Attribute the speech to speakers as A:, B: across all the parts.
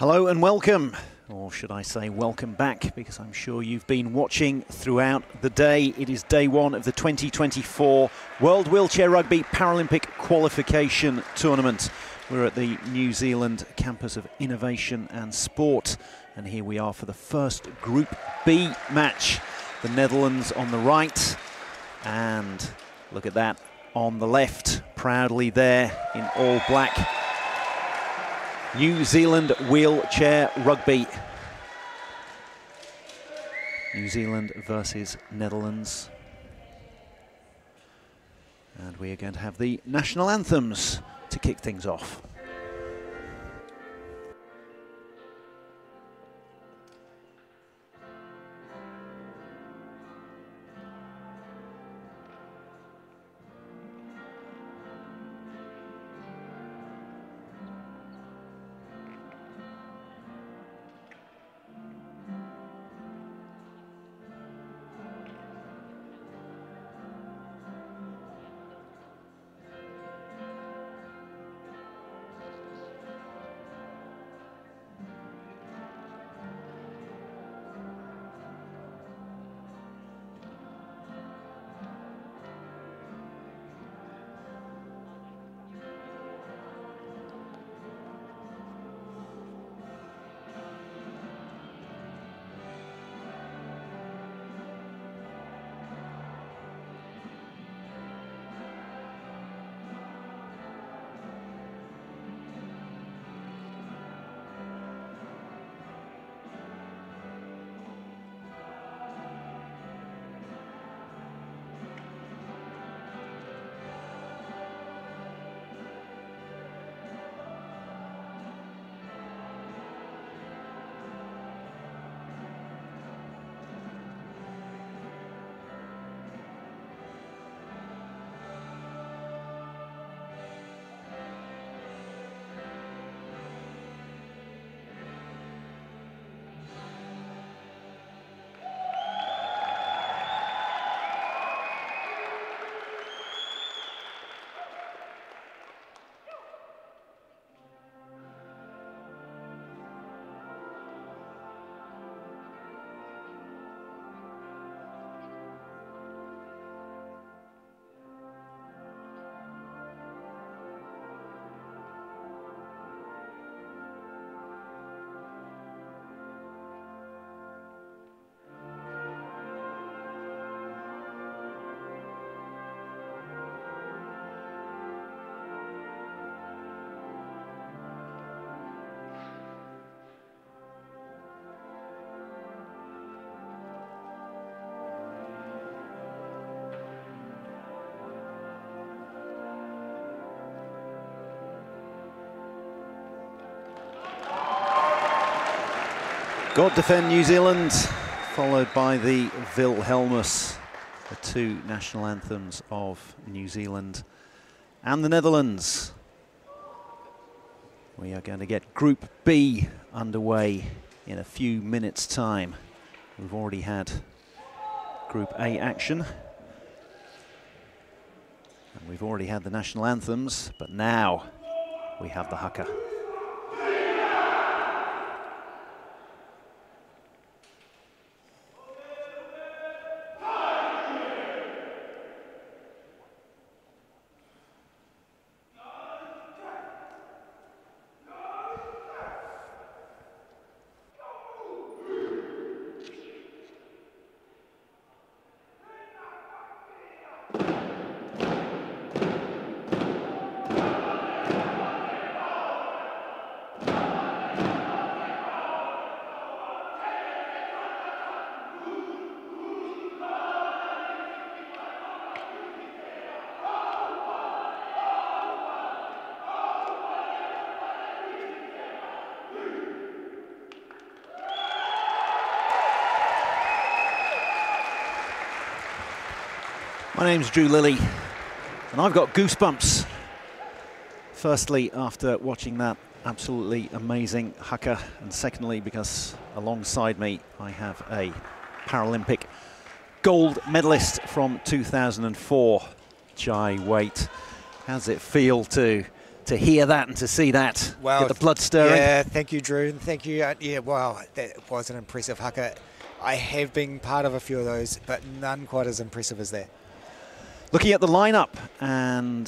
A: Hello and welcome, or should I say welcome back, because I'm sure you've been watching throughout the day. It is day one of the 2024 World Wheelchair Rugby Paralympic Qualification Tournament. We're at the New Zealand campus of innovation and sport, and here we are for the first Group B match. The Netherlands on the right, and look at that on the left, proudly there in all black New Zealand wheelchair rugby. New Zealand versus Netherlands. And we are going to have the national anthems to kick things off. God defend New Zealand, followed by the Wilhelmus, the two national anthems of New Zealand and the Netherlands. We are going to get Group B underway in a few minutes' time. We've already had Group A action. And we've already had the national anthems, but now we have the haka. My name's Drew Lilly, and I've got goosebumps. Firstly, after watching that absolutely amazing haka, and secondly, because alongside me I have a Paralympic gold medalist from 2004, Jai Waite. How does it feel to to hear that and to see that.
B: Wow.
A: Get the blood stirring.
B: Yeah, thank you, Drew. And thank you. Uh, yeah, wow, that was an impressive haka. I have been part of a few of those, but none quite as impressive as that.
A: Looking at the lineup and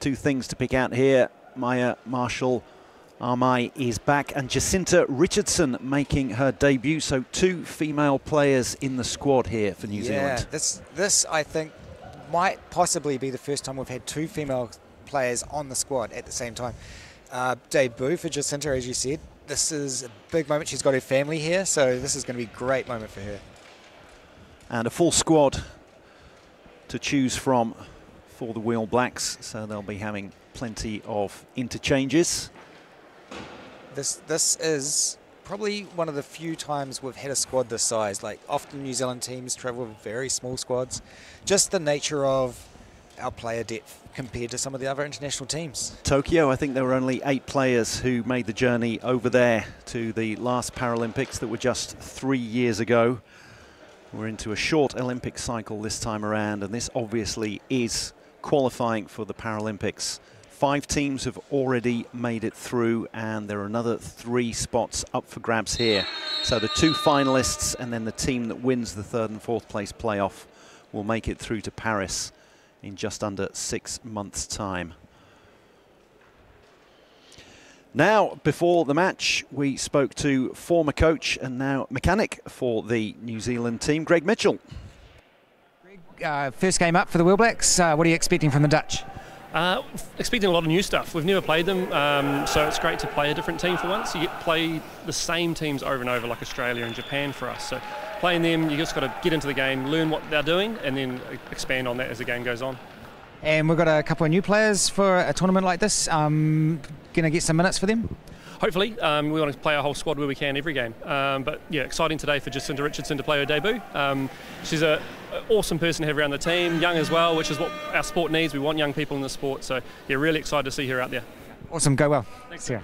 A: two things to pick out here. Maya Marshall Amai is back and Jacinta Richardson making her debut. So two female players in the squad here for New
B: yeah,
A: Zealand.
B: this this I think might possibly be the first time we've had two female players on the squad at the same time. Uh, debut for Jacinta, as you said. This is a big moment. She's got her family here, so this is going to be a great moment for her.
A: And a full squad to choose from for the Wheel Blacks, so they'll be having plenty of interchanges.
B: This this is probably one of the few times we've had a squad this size. Like often New Zealand teams travel with very small squads. Just the nature of our player depth compared to some of the other international teams.
A: Tokyo, I think there were only eight players who made the journey over there to the last Paralympics that were just three years ago. We're into a short Olympic cycle this time around, and this obviously is qualifying for the Paralympics. Five teams have already made it through, and there are another three spots up for grabs here. So the two finalists and then the team that wins the third and fourth place playoff will make it through to Paris in just under six months' time. Now, before the match, we spoke to former coach and now mechanic for the New Zealand team, Greg Mitchell.
C: Uh, first game up for the Wheel Blacks. Uh, what are you expecting from the Dutch?
D: Uh, expecting a lot of new stuff. We've never played them, um, so it's great to play a different team for once. You get play the same teams over and over, like Australia and Japan for us. So playing them, you just got to get into the game, learn what they're doing, and then expand on that as the game goes on.
C: And we've got a couple of new players for a tournament like this. Um, going to get some minutes for them?
D: Hopefully, um, we want to play our whole squad where we can every game. Um, but yeah, exciting today for Jacinta Richardson to play her debut. Um, she's an awesome person to have around the team, young as well, which is what our sport needs. We want young people in the sport. So yeah, really excited to see her out there.
C: Awesome, go well.
D: Thanks.
C: Yeah.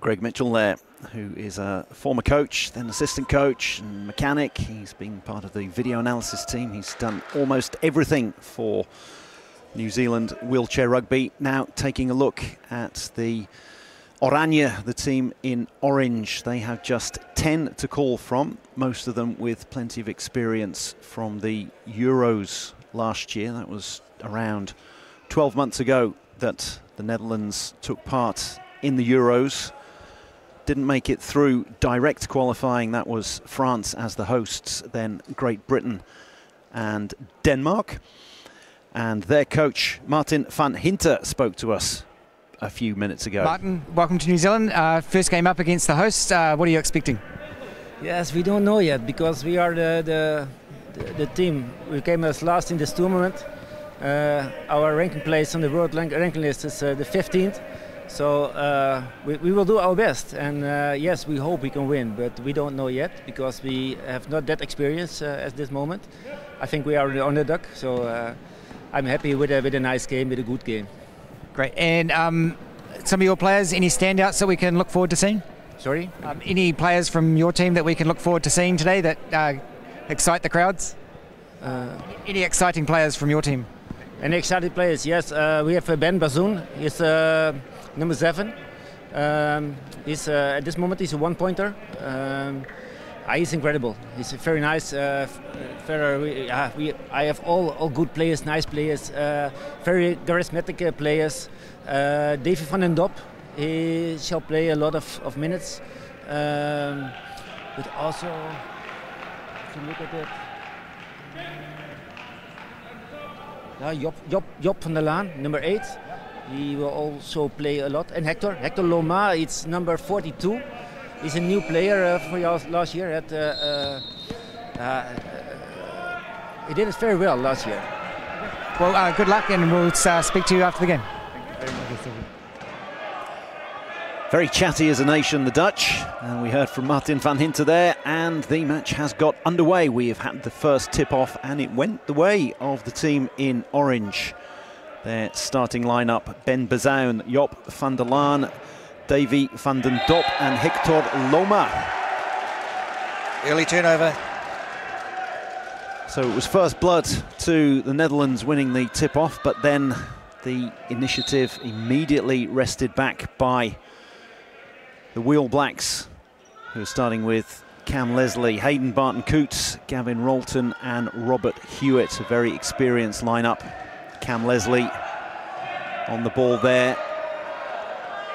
A: Greg Mitchell there, who is a former coach, then assistant coach and mechanic. He's been part of the video analysis team. He's done almost everything for New Zealand wheelchair rugby. Now taking a look at the Oranje, the team in orange. They have just 10 to call from, most of them with plenty of experience from the Euros last year. That was around 12 months ago that the Netherlands took part in the Euros didn't make it through direct qualifying. That was France as the hosts, then Great Britain and Denmark. And their coach, Martin van Hinter, spoke to us a few minutes ago.
C: Martin, welcome to New Zealand. Uh, first game up against the hosts. Uh, what are you expecting?
E: Yes, we don't know yet because we are the, the, the, the team. We came as last in this tournament. Uh, our ranking place on the world ranking list is uh, the 15th. So uh, we, we, will do our best, and uh, yes, we hope we can win, but we don't know yet because we have not that experience uh, at this moment. I think we are on the underdog, so uh, I'm happy with a, with a nice game, with a good game.
C: Great. And um, some of your players, any standouts that we can look forward to seeing?
E: Sorry?
C: Um, any players from your team that we can look forward to seeing today that uh, excite the crowds?
E: Uh,
C: any exciting players from your team?
E: Any exciting players? Yes, we have Ben Bazoun. He's number seven. Um, he's uh, at this moment he's a one pointer. Um, uh, he's incredible. He's very nice. Uh, very, uh, we, I have all, all good players, nice players, uh, very charismatic uh, players. Uh, Davy van den Dop, he shall play a lot of, of minutes. Um, but also, if you look at it, uh, Job, Job, Job van der Laan, number eight. He will also play a lot. And Hector, Hector Loma, it's number 42. He's a new player uh, for last year. At, uh, uh, uh, he did it very well last year.
C: Well, uh, good luck, and we'll speak to you after the game.
A: Very chatty as a nation, the Dutch. And we heard from Martin van Hinter there, and the match has got underway. We have had the first tip off, and it went the way of the team in orange. Their starting lineup, Ben Bazoun, Job van der Laan, Davy van den Dop and Hector Loma.
B: Early turnover.
A: So it was first blood to the Netherlands winning the tip-off, but then the initiative immediately rested back by the Wheel Blacks, who are starting with Cam Leslie, Hayden Barton Cootes, Gavin Rolton, and Robert Hewitt. A very experienced lineup. Cam Leslie on the ball there.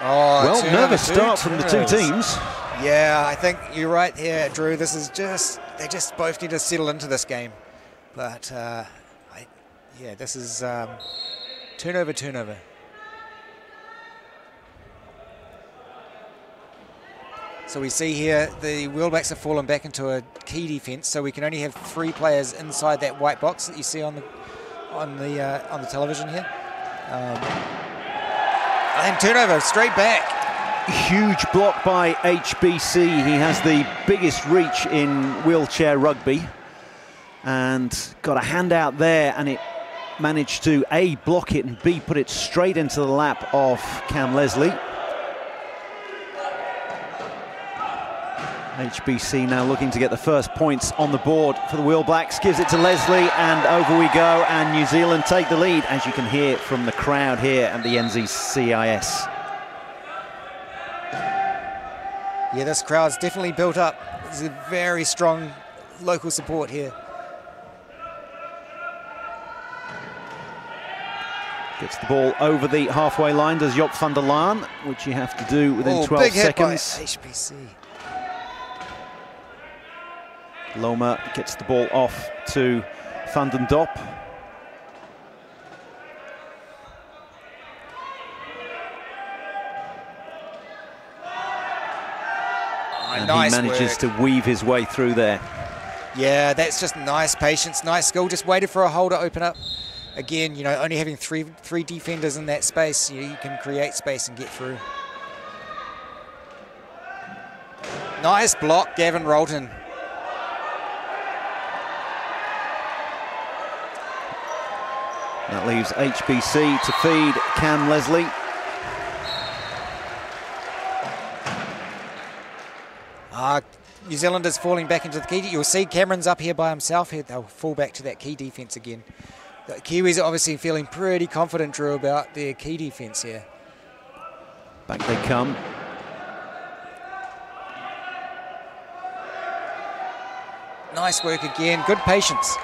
B: Oh,
A: well, nervous start from the two teams.
B: Yeah, I think you're right here, Drew. This is just, they just both need to settle into this game. But, uh, I, yeah, this is um, turnover, turnover. So we see here the Wheel Blacks have fallen back into a key defence, so we can only have three players inside that white box that you see on the on the uh, on the television here. Um, and turnover straight back.
A: Huge block by HBC. He has the biggest reach in wheelchair rugby, and got a hand out there, and it managed to a block it and b put it straight into the lap of Cam Leslie. HBC now looking to get the first points on the board for the Wheel Blacks. Gives it to Leslie and over we go and New Zealand take the lead as you can hear from the crowd here at the NZCIS.
B: Yeah, this crowd's definitely built up. There's a very strong local support here.
A: Gets the ball over the halfway line, does Job van der Laan, which you have to do within
B: oh,
A: 12
B: big
A: seconds.
B: Hit by HBC.
A: Loma gets the ball off to Van den Dop. And
B: nice
A: he manages
B: work.
A: to weave his way through there.
B: Yeah, that's just nice patience, nice skill. Just waited for a hole to open up. Again, you know, only having three three defenders in that space, you, you can create space and get through. Nice block, Gavin Rolton.
A: That leaves HBC to feed Cam Leslie.
B: Ah, New Zealand is falling back into the key. You'll see Cameron's up here by himself. Here they'll fall back to that key defence again. The Kiwis are obviously feeling pretty confident, Drew, about their key defence here.
A: Back they come.
B: Nice work again. Good patience.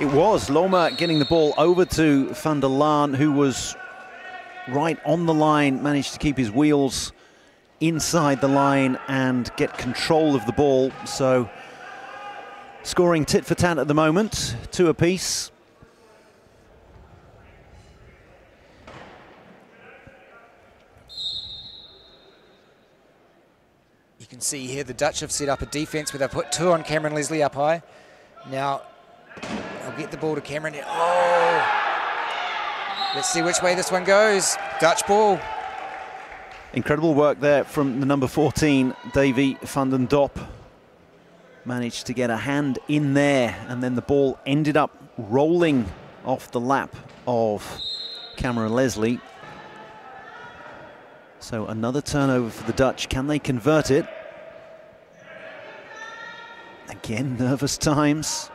A: It was Loma getting the ball over to van der Laan, who was right on the line, managed to keep his wheels inside the line and get control of the ball. So scoring tit for tat at the moment, two apiece.
B: You can see here the Dutch have set up a defence where they've put two on Cameron Leslie up high. Now, they'll get the ball to Cameron. Oh! Let's see which way this one goes. Dutch ball.
A: Incredible work there from the number 14, Davy van den Dop. Managed to get a hand in there, and then the ball ended up rolling off the lap of Cameron Leslie. So another turnover for the Dutch. Can they convert it? Again, nervous times.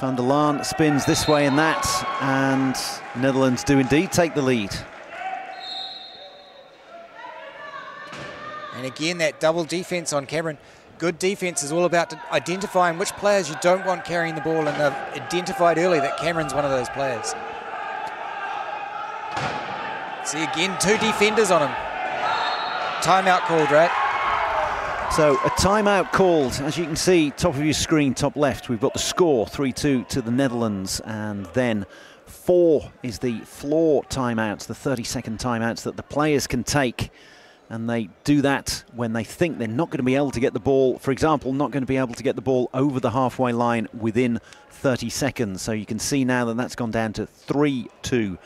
A: Van der Laan spins this way and that, and Netherlands do indeed take the lead.
B: And again, that double defence on Cameron. Good defence is all about identifying which players you don't want carrying the ball, and they've identified early that Cameron's one of those players. See again, two defenders on him. Timeout called, right?
A: So a timeout called, as you can see, top of your screen, top left. We've got the score, 3-2 to the Netherlands, and then four is the floor timeouts, the 30-second timeouts that the players can take. And they do that when they think they're not going to be able to get the ball, for example, not going to be able to get the ball over the halfway line within 30 seconds. So you can see now that that's gone down to 3-2.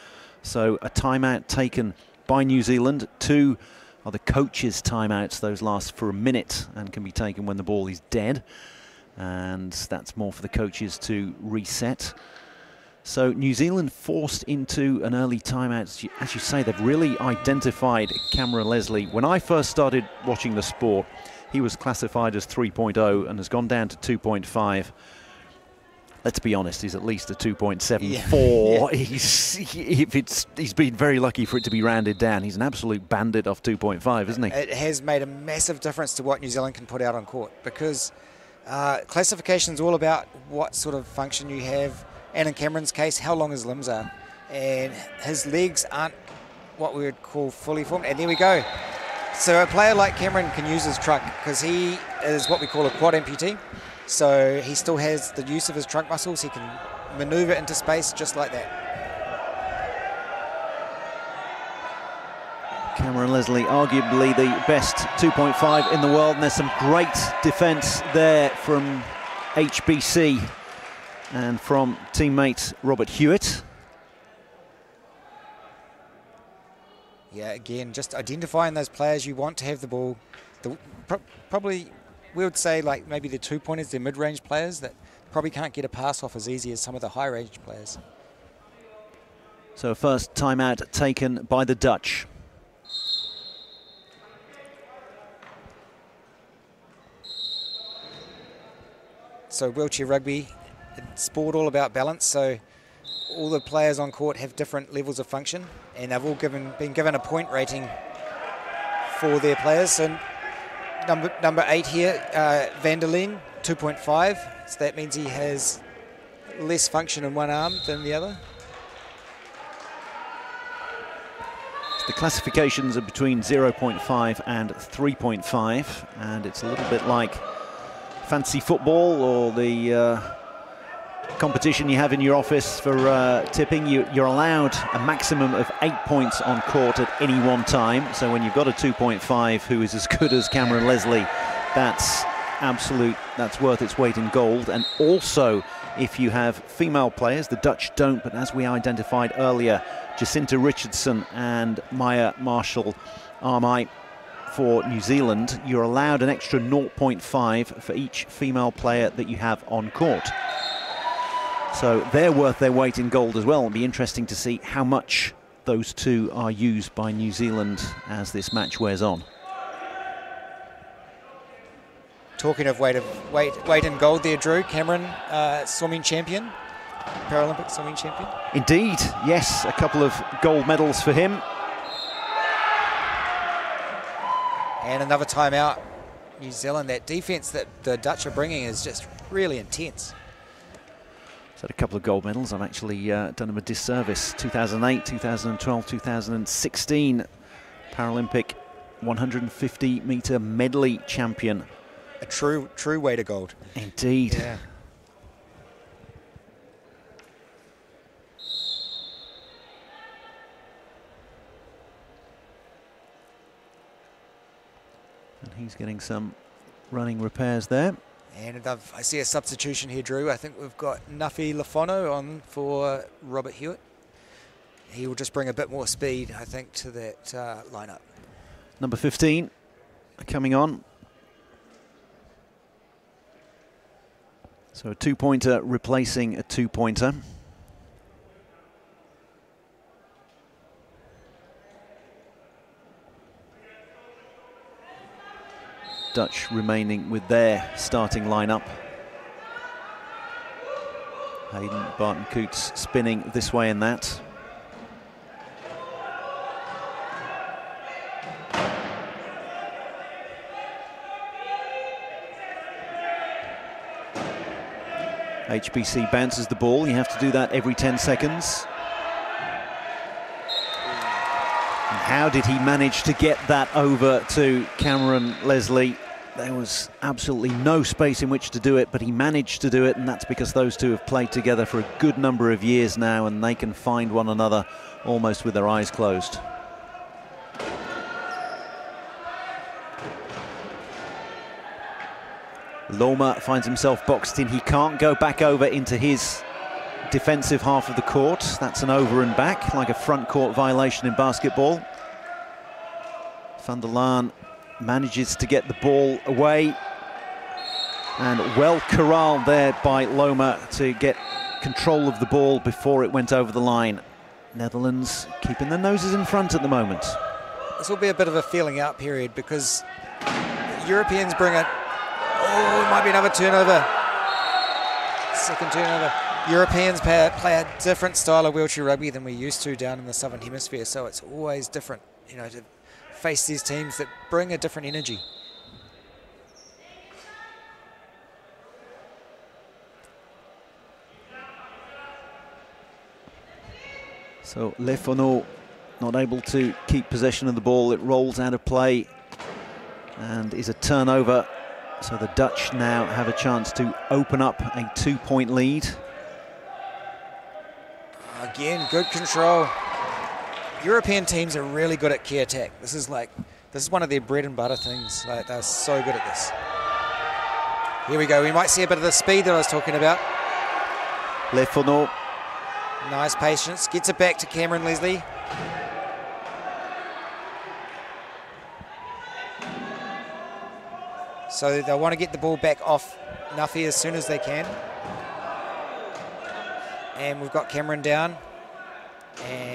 A: So a timeout taken by New Zealand, two are the coaches' timeouts. Those last for a minute and can be taken when the ball is dead. And that's more for the coaches to reset. So New Zealand forced into an early timeout. As you say, they've really identified Cameron Leslie. When I first started watching the sport, he was classified as 3.0 and has gone down to 2.5. let's be honest, he's at least a 2.74. Yeah. He's if it's he's been very lucky for it to be rounded down. He's an absolute bandit off 2.5, isn't he?
B: It has made a massive difference to what New Zealand can put out on court because uh, classification is all about what sort of function you have, and in Cameron's case, how long his limbs are, and his legs aren't what we would call fully formed. And there we go. So a player like Cameron can use his truck because he is what we call a quad amputee. So he still has the use of his trunk muscles. He can maneuver into space just like that.
A: Cameron Leslie, arguably the best 2.5 in the world, and there's some great defence there from HBC and from teammate Robert Hewitt.
B: Yeah, again, just identifying those players you want to have the ball. The, pro probably we would say like maybe the two pointers, they're mid-range players that probably can't get a pass off as easy as some of the high-range players.
A: So first timeout taken by the Dutch.
B: So wheelchair rugby, sport all about balance. So all the players on court have different levels of function, and they've all given been given a point rating for their players. And number number eight here, uh, Van 2.5. So that means he has less function in one arm than the other.
A: The classifications are between 0.5 and 3.5, and it's a little bit like fancy football or the uh, competition you have in your office for uh, tipping. You, are allowed a maximum of eight points on court at any one time. So when you've got a 2.5 who is as good as Cameron Leslie, that's absolute, that's worth its weight in gold. And also, if you have female players, the Dutch don't, but as we identified earlier, Jacinta Richardson and Maya Marshall Amai for New Zealand, you're allowed an extra 0.5 for each female player that you have on court. So they're worth their weight in gold as well. It'll be interesting to see how much those two are used by New Zealand as this match wears on.
B: Talking of weight of weight weight in gold there, Drew Cameron, uh, swimming champion, Paralympic swimming champion.
A: Indeed, yes, a couple of gold medals for him.
B: And another timeout. New Zealand, that defence that the Dutch are bringing is just really intense.
A: Had a couple of gold medals. I've actually uh, done him a disservice. 2008, 2012, 2016 Paralympic 150 metre medley champion.
B: A true, true way to gold.
A: Indeed.
B: Yeah.
A: And he's getting some running repairs there.
B: And i see a substitution here, Drew. I think we've got Nuffy Lafono on for Robert Hewitt. He will just bring a bit more speed, I think, to that uh, lineup.
A: Number 15 coming on. So a two-pointer replacing a two-pointer. Dutch remaining with their starting lineup. Hayden Barton Cootes spinning this way and that. HBC bounces the ball. You have to do that every 10 seconds. How did he manage to get that over to Cameron Leslie? There was absolutely no space in which to do it, but he managed to do it, and that's because those two have played together for a good number of years now, and they can find one another almost with their eyes closed. Loma finds himself boxed in. He can't go back over into his defensive half of the court. That's an over and back, like a front court violation in basketball. Van der Laan manages to get the ball away. And well corralled there by Loma to get control of the ball before it went over the line. Netherlands keeping their noses in front at the moment.
B: This will be a bit of a feeling out period because Europeans bring it. Oh, it might be another turnover. second turnover. Europeans play, play, a different style of wheelchair rugby than we used to down in the southern hemisphere, so it's always different, you know, to face these teams that bring a different energy.
A: So Le Furneaux not able to keep possession of the ball. It rolls out of play and is a turnover. So the Dutch now have a chance to open up a two-point lead.
B: Again, good control. European teams are really good at key attack. This is like, this is one of their bread and butter things. Like they're so good at this. Here we go. We might see a bit of the speed that I was talking about.
A: Le Furneaux.
B: Nice patience. Gets it back to Cameron Leslie. So they want to get the ball back off Nuffy as soon as they can. And we've got Cameron down. And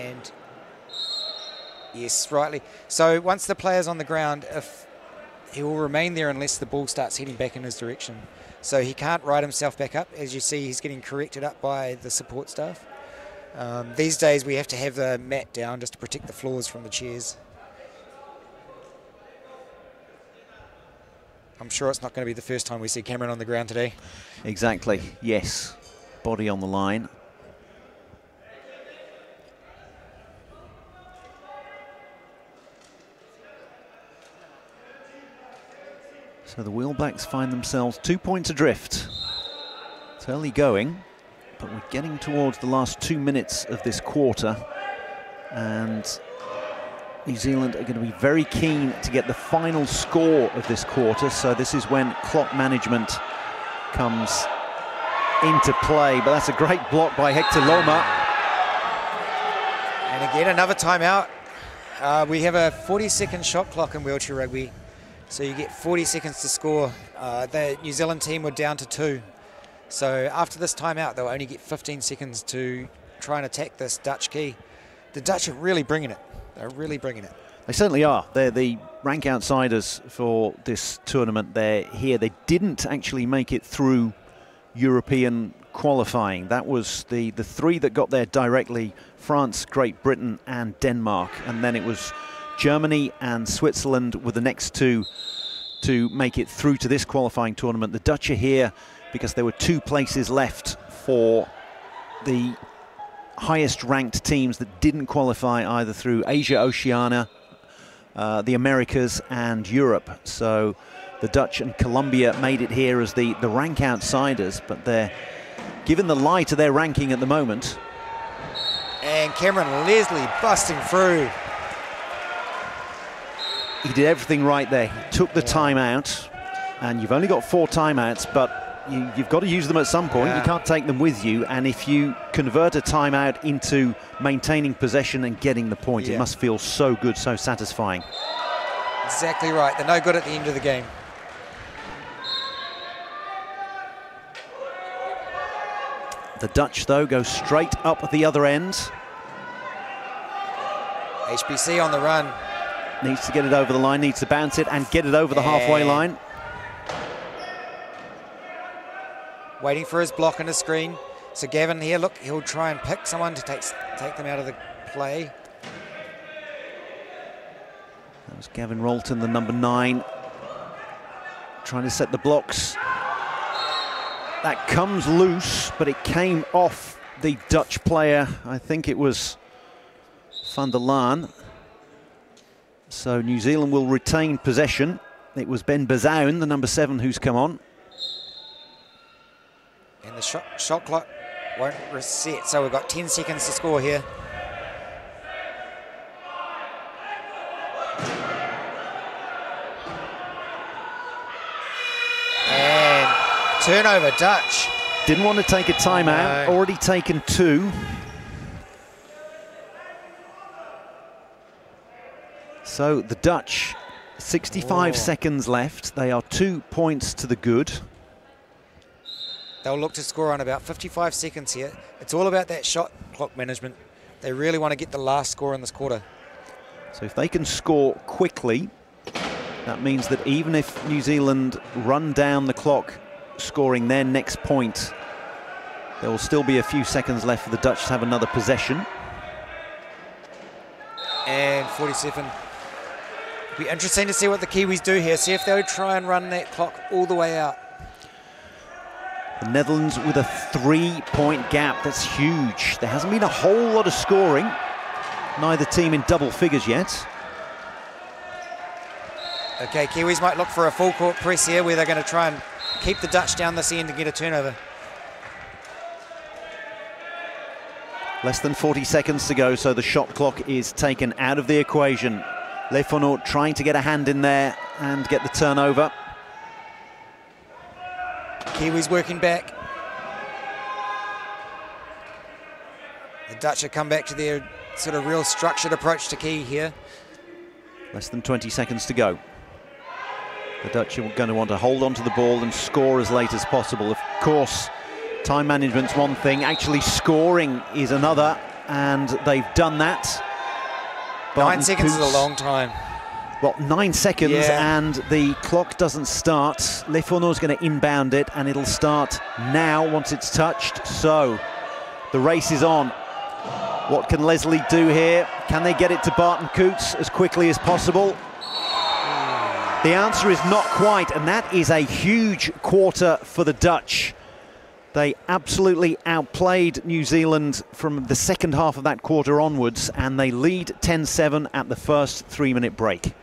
B: yes, rightly. So once the player's on the ground, if he will remain there unless the ball starts heading back in his direction. So he can't ride himself back up. As you see, he's getting corrected up by the support staff. Um, these days we have to have the mat down just to protect the floors from the chairs. I'm sure it's not going to be the first time we see Cameron on the ground today.
A: Exactly, yes. Body on the line. So the Wheelblacks find themselves two points adrift. It's early going, but we're getting towards the last two minutes of this quarter. And New Zealand are going to be very keen to get the final score of this quarter. So this is when clock management comes into play. But that's a great block by Hector Loma.
B: And again, another timeout. Uh, we have a 40-second shot clock in wheelchair rugby. So you get 40 seconds to score. Uh, the New Zealand team were down to two. So after this timeout, they'll only get 15 seconds to try and attack this Dutch key. The Dutch are really bringing it. They're really bringing it.
A: They certainly are. They're the rank outsiders for this tournament. They're here. They didn't actually make it through European qualifying. That was the, the three that got there directly, France, Great Britain and Denmark. And then it was Germany and Switzerland were the next two to make it through to this qualifying tournament. The Dutch are here because there were two places left for the highest ranked teams that didn't qualify either through Asia, Oceania, uh, the Americas and Europe. So the Dutch and Colombia made it here as the, the rank outsiders, but they're given the lie to their ranking at the moment.
B: And Cameron Leslie busting through.
A: He did everything right there. He took the timeout, and you've only got four timeouts, but you, have got to use them at some point. Yeah. You can't take them with you. And if you convert a timeout into maintaining possession and getting the point, yeah. it must feel so good, so satisfying.
B: Exactly right. They're no good at the end of the game.
A: The Dutch, though, go straight up at the other end.
B: HBC on the run.
A: Needs to get it over the line, needs to bounce it and get it over the halfway line.
B: waiting for his block on the screen. So Gavin here, look, he'll try and pick someone to take, take them out of the play.
A: That was Gavin Rolton, the number nine, trying to set the blocks. That comes loose, but it came off the Dutch player. I think it was van der Laan. So New Zealand will retain possession. It was Ben Bazoun, the number seven, who's come on.
B: And the shot, shot clock won't reset, so we've got 10 seconds to score here. And turnover, Dutch.
A: Didn't want to take a timeout, no. already taken two. So the Dutch, 65 Whoa. seconds left. They are two points to the good.
B: They'll look to score on about 55 seconds here. It's all about that shot clock management. They really want to get the last score in this quarter.
A: So if they can score quickly, that means that even if New Zealand run down the clock scoring their next point, There will still be a few seconds left for the Dutch to have another possession.
B: And 47. Be interesting to see what the Kiwis do here. See if they'll try and run that clock all the way out.
A: The Netherlands with a three-point gap. That's huge. There hasn't been a whole lot of scoring. Neither team in double figures yet.
B: Okay, Kiwis might look for a full court press here where they're going to try and keep the Dutch down this end and get a turnover.
A: Less than 40 seconds to go, so the shot clock is taken out of the equation. Le trying to get a hand in there and get the turnover.
B: Kiwis working back. The Dutch have come back to their sort of real structured approach to key here.
A: Less than 20 seconds to go. The Dutch are going to want to hold on to the ball and score as late as possible. Of course, time management's one thing, actually scoring is another, and they've done that.
B: Barton Nine seconds Cootes, is a long time.
A: Well, nine seconds, yeah. and the clock doesn't start. Le Fanu's going to inbound it, and it'll start now once it's touched. So the race is on. What can Leslie do here? Can they get it to Barton Cootes as quickly as possible? The answer is not quite, and that is a huge quarter for the Dutch. They absolutely outplayed New Zealand from the second half of that quarter onwards, and they lead 10-7 at the first three-minute break.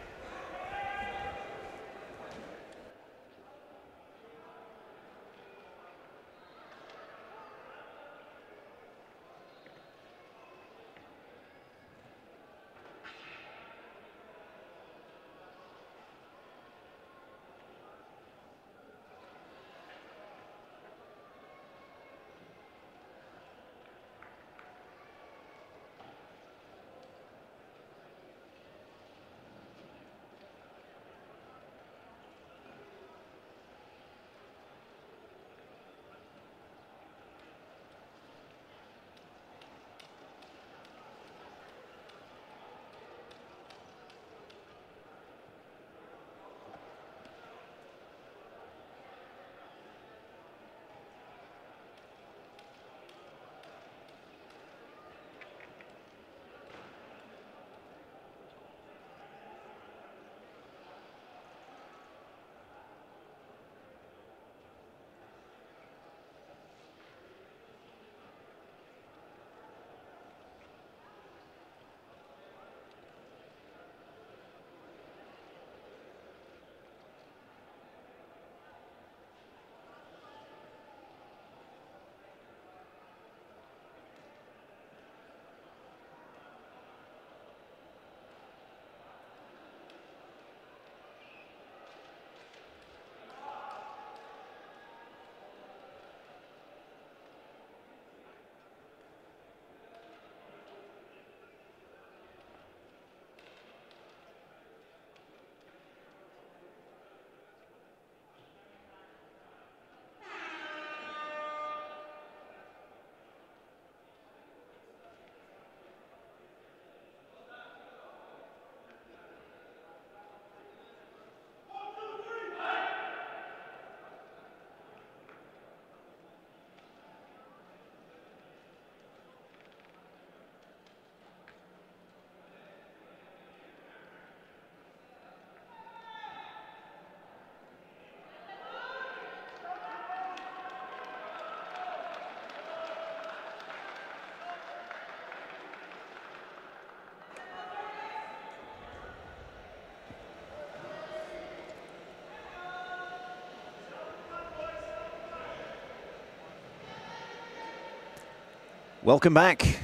A: Welcome back.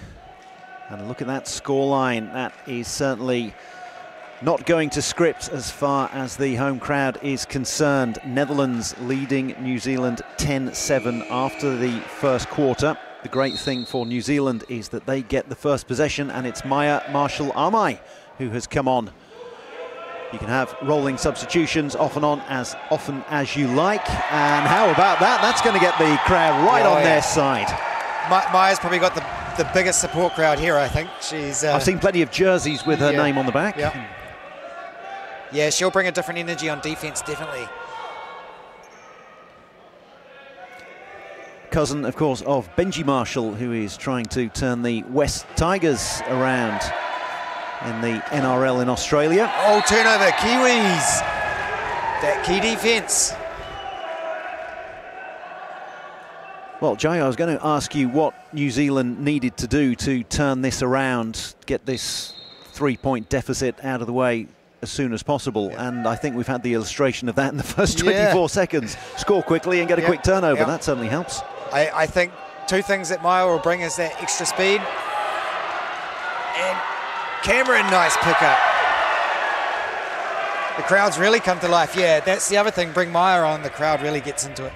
A: And look at that scoreline. That is certainly not going to script as far as the home crowd is concerned. Netherlands leading New Zealand 10-7 after the first quarter. The great thing for New Zealand is that they get the first possession and it's Maya Marshall Amai who has come on. You can have rolling substitutions off and on as often as you like. And how about that? That's going to get the crowd right oh, on yeah. their side.
B: Maya's probably got the, the biggest support crowd here, I think. She's. Uh,
A: I've seen plenty of jerseys with her yeah, name on the back.
B: Yeah. yeah, she'll bring a different energy on defense, definitely.
A: cousin, of course, of Benji Marshall, who is trying to turn the West Tigers around in the NRL in Australia.
B: Oh, turnover, Kiwis. That key defence.
A: Well, Jai, I was going to ask you what New Zealand needed to do to turn this around, get this three-point deficit out of the way as soon as possible. Yeah. And I think we've had the illustration of that in the first 24 yeah. seconds. Score quickly and get a quick turnover. That certainly helps.
B: I, I, think two things that Maya will bring is that extra speed. And Cameron, nice pickup. The crowd's really come to life. Yeah, that's the other thing. Bring Maya on, the crowd really gets into it.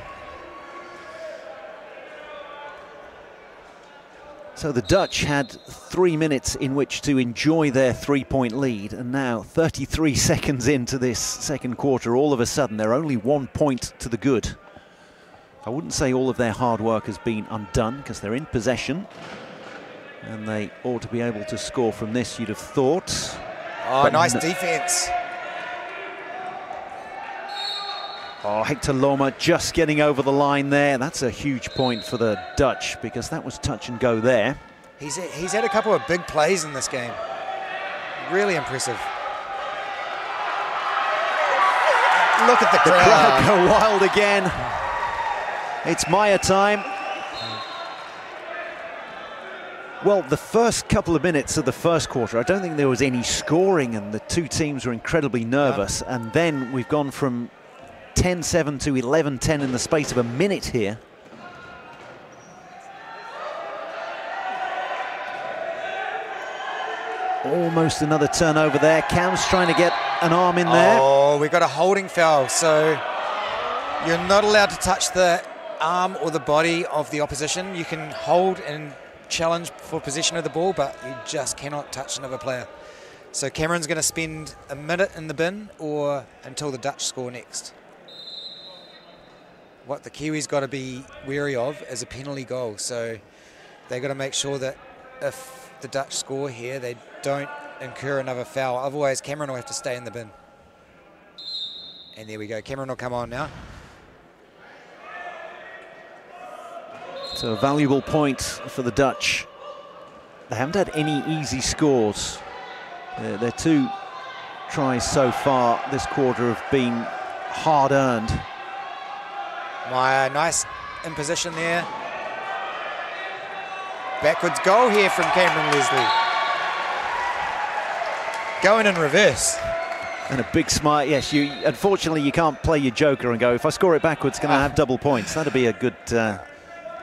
A: So the Dutch had three minutes in which to enjoy their three-point lead, and now 33 seconds into this second quarter, all of a sudden they're only one point to the good. I wouldn't say all of their hard work has been undone because they're in possession, and they ought to be able to score from this, you'd have thought.
B: Oh, but nice defense.
A: Oh, Hector Loma just getting over the line there. That's a huge point for the Dutch because that was touch and go there.
B: He's, he's had a couple of big plays in this game. Really impressive. Look at the crowd. The crowd
A: go wild again. It's Maya time. Well, the first couple of minutes of the first quarter, I don't think there was any scoring and the two teams were incredibly nervous. And then we've gone from 10-7 to 11-10 in the space of a minute here. Almost another turnover there. Cam's trying to get an arm in there.
B: Oh, we got a holding foul. So you're not allowed to touch the arm or the body of the opposition. You can hold and challenge for possession of the ball, but you just cannot touch another player. So Cameron's going to spend a minute in the bin or until the Dutch score next what the Kiwis got to be wary of is a penalty goal. So they've got to make sure that if the Dutch score here, they don't incur another foul. Otherwise, Cameron will have to stay in the bin. And there we go. Cameron will come on now.
A: So a valuable point for the Dutch. They haven't had any easy scores. Their two tries so far this quarter have been hard
B: My nice in position there. Backwards goal here from Cameron Leslie. Going in reverse.
A: And a big smile. Yes, you. Unfortunately, you can't play your joker and go. If I score it backwards, can I have double points? That'd be a good. Uh,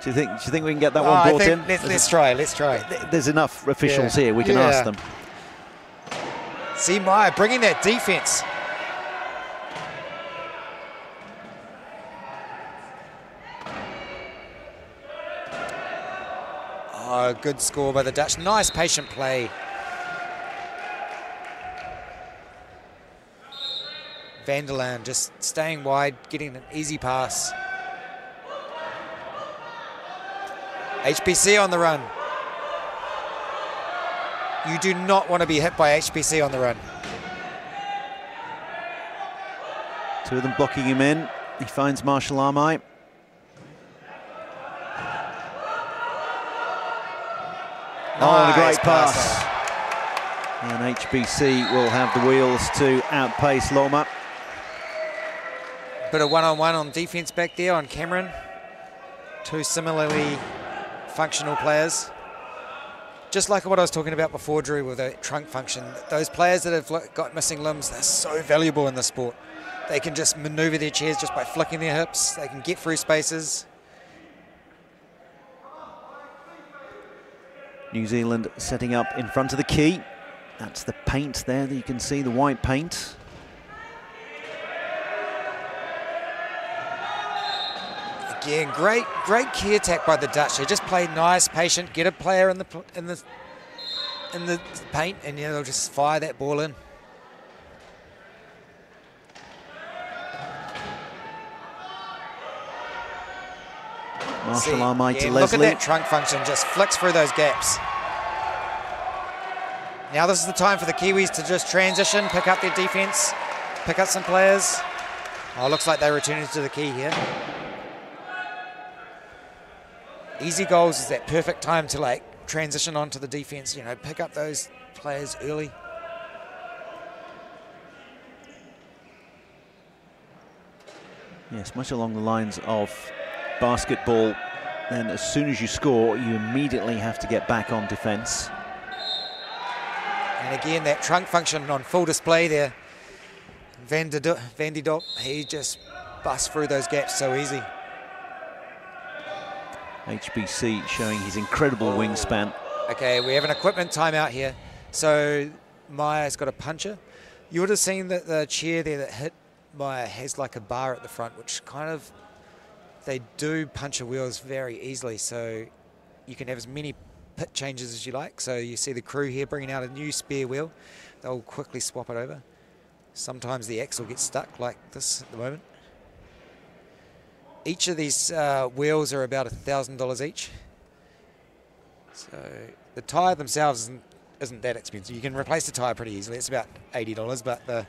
A: do you think? Do you think we can get that one brought in?
B: Let's, let's try. Let's try.
A: There's enough officials yeah. here. We can yeah. ask them.
B: See Maya bringing that defense. Oh, good score by the Dutch. Nice patient play. Van der Laan just staying wide, getting an easy pass. HBC on the run. You do not want to be hit by HBC on the run.
A: Two of them blocking him in. He finds Marshall Oh, and a ah, great pass. pass. And HBC will have the wheels to outpace Loma.
B: Bit of one-on-one -on, -one on defense back there on Cameron. Two similarly functional players. Just like what I was talking about before, Drew, with the trunk function. Those players that have got missing limbs, they're so valuable in the sport. They can just maneuver their chairs just by flicking their hips. They can get through spaces.
A: New Zealand setting up in front of the key. That's the paint there that you can see, the white paint.
B: Again, great, great key attack by the Dutch. They just play nice, patient, get a player in the in the in the paint, and yeah, they'll just fire that ball in.
A: Yeah, to
B: Leslie. Look at that trunk function, just flicks through those gaps. Now this is the time for the Kiwis to just transition, pick up their defense, pick up some players. Oh, looks like they're returning to the key here. easy goals is that perfect time to like transition onto the defense. You know, pick up those players early.
A: Yes, much along the lines of basketball. Then as soon as you score, you immediately have to get back on defence.
B: And again, that trunk function on full display there. Van de, Van he just busts through those gaps so easy.
A: HBC showing his incredible wingspan.
B: Okay, we have an equipment timeout here. So Maya's got a puncher. You would have seen that the chair there that hit Maya has like a bar at the front, which kind of they do puncher wheels very easily. So you can have as many pit changes as you like. So you see the crew here bringing out a new spare wheel. They'll quickly swap it over. Sometimes the axle gets stuck like this at the moment. Each of these uh, wheels are about $1,000 each. So the tyre themselves isn't, isn't that expensive. You can replace the tyre pretty easily. It's about $80, but the,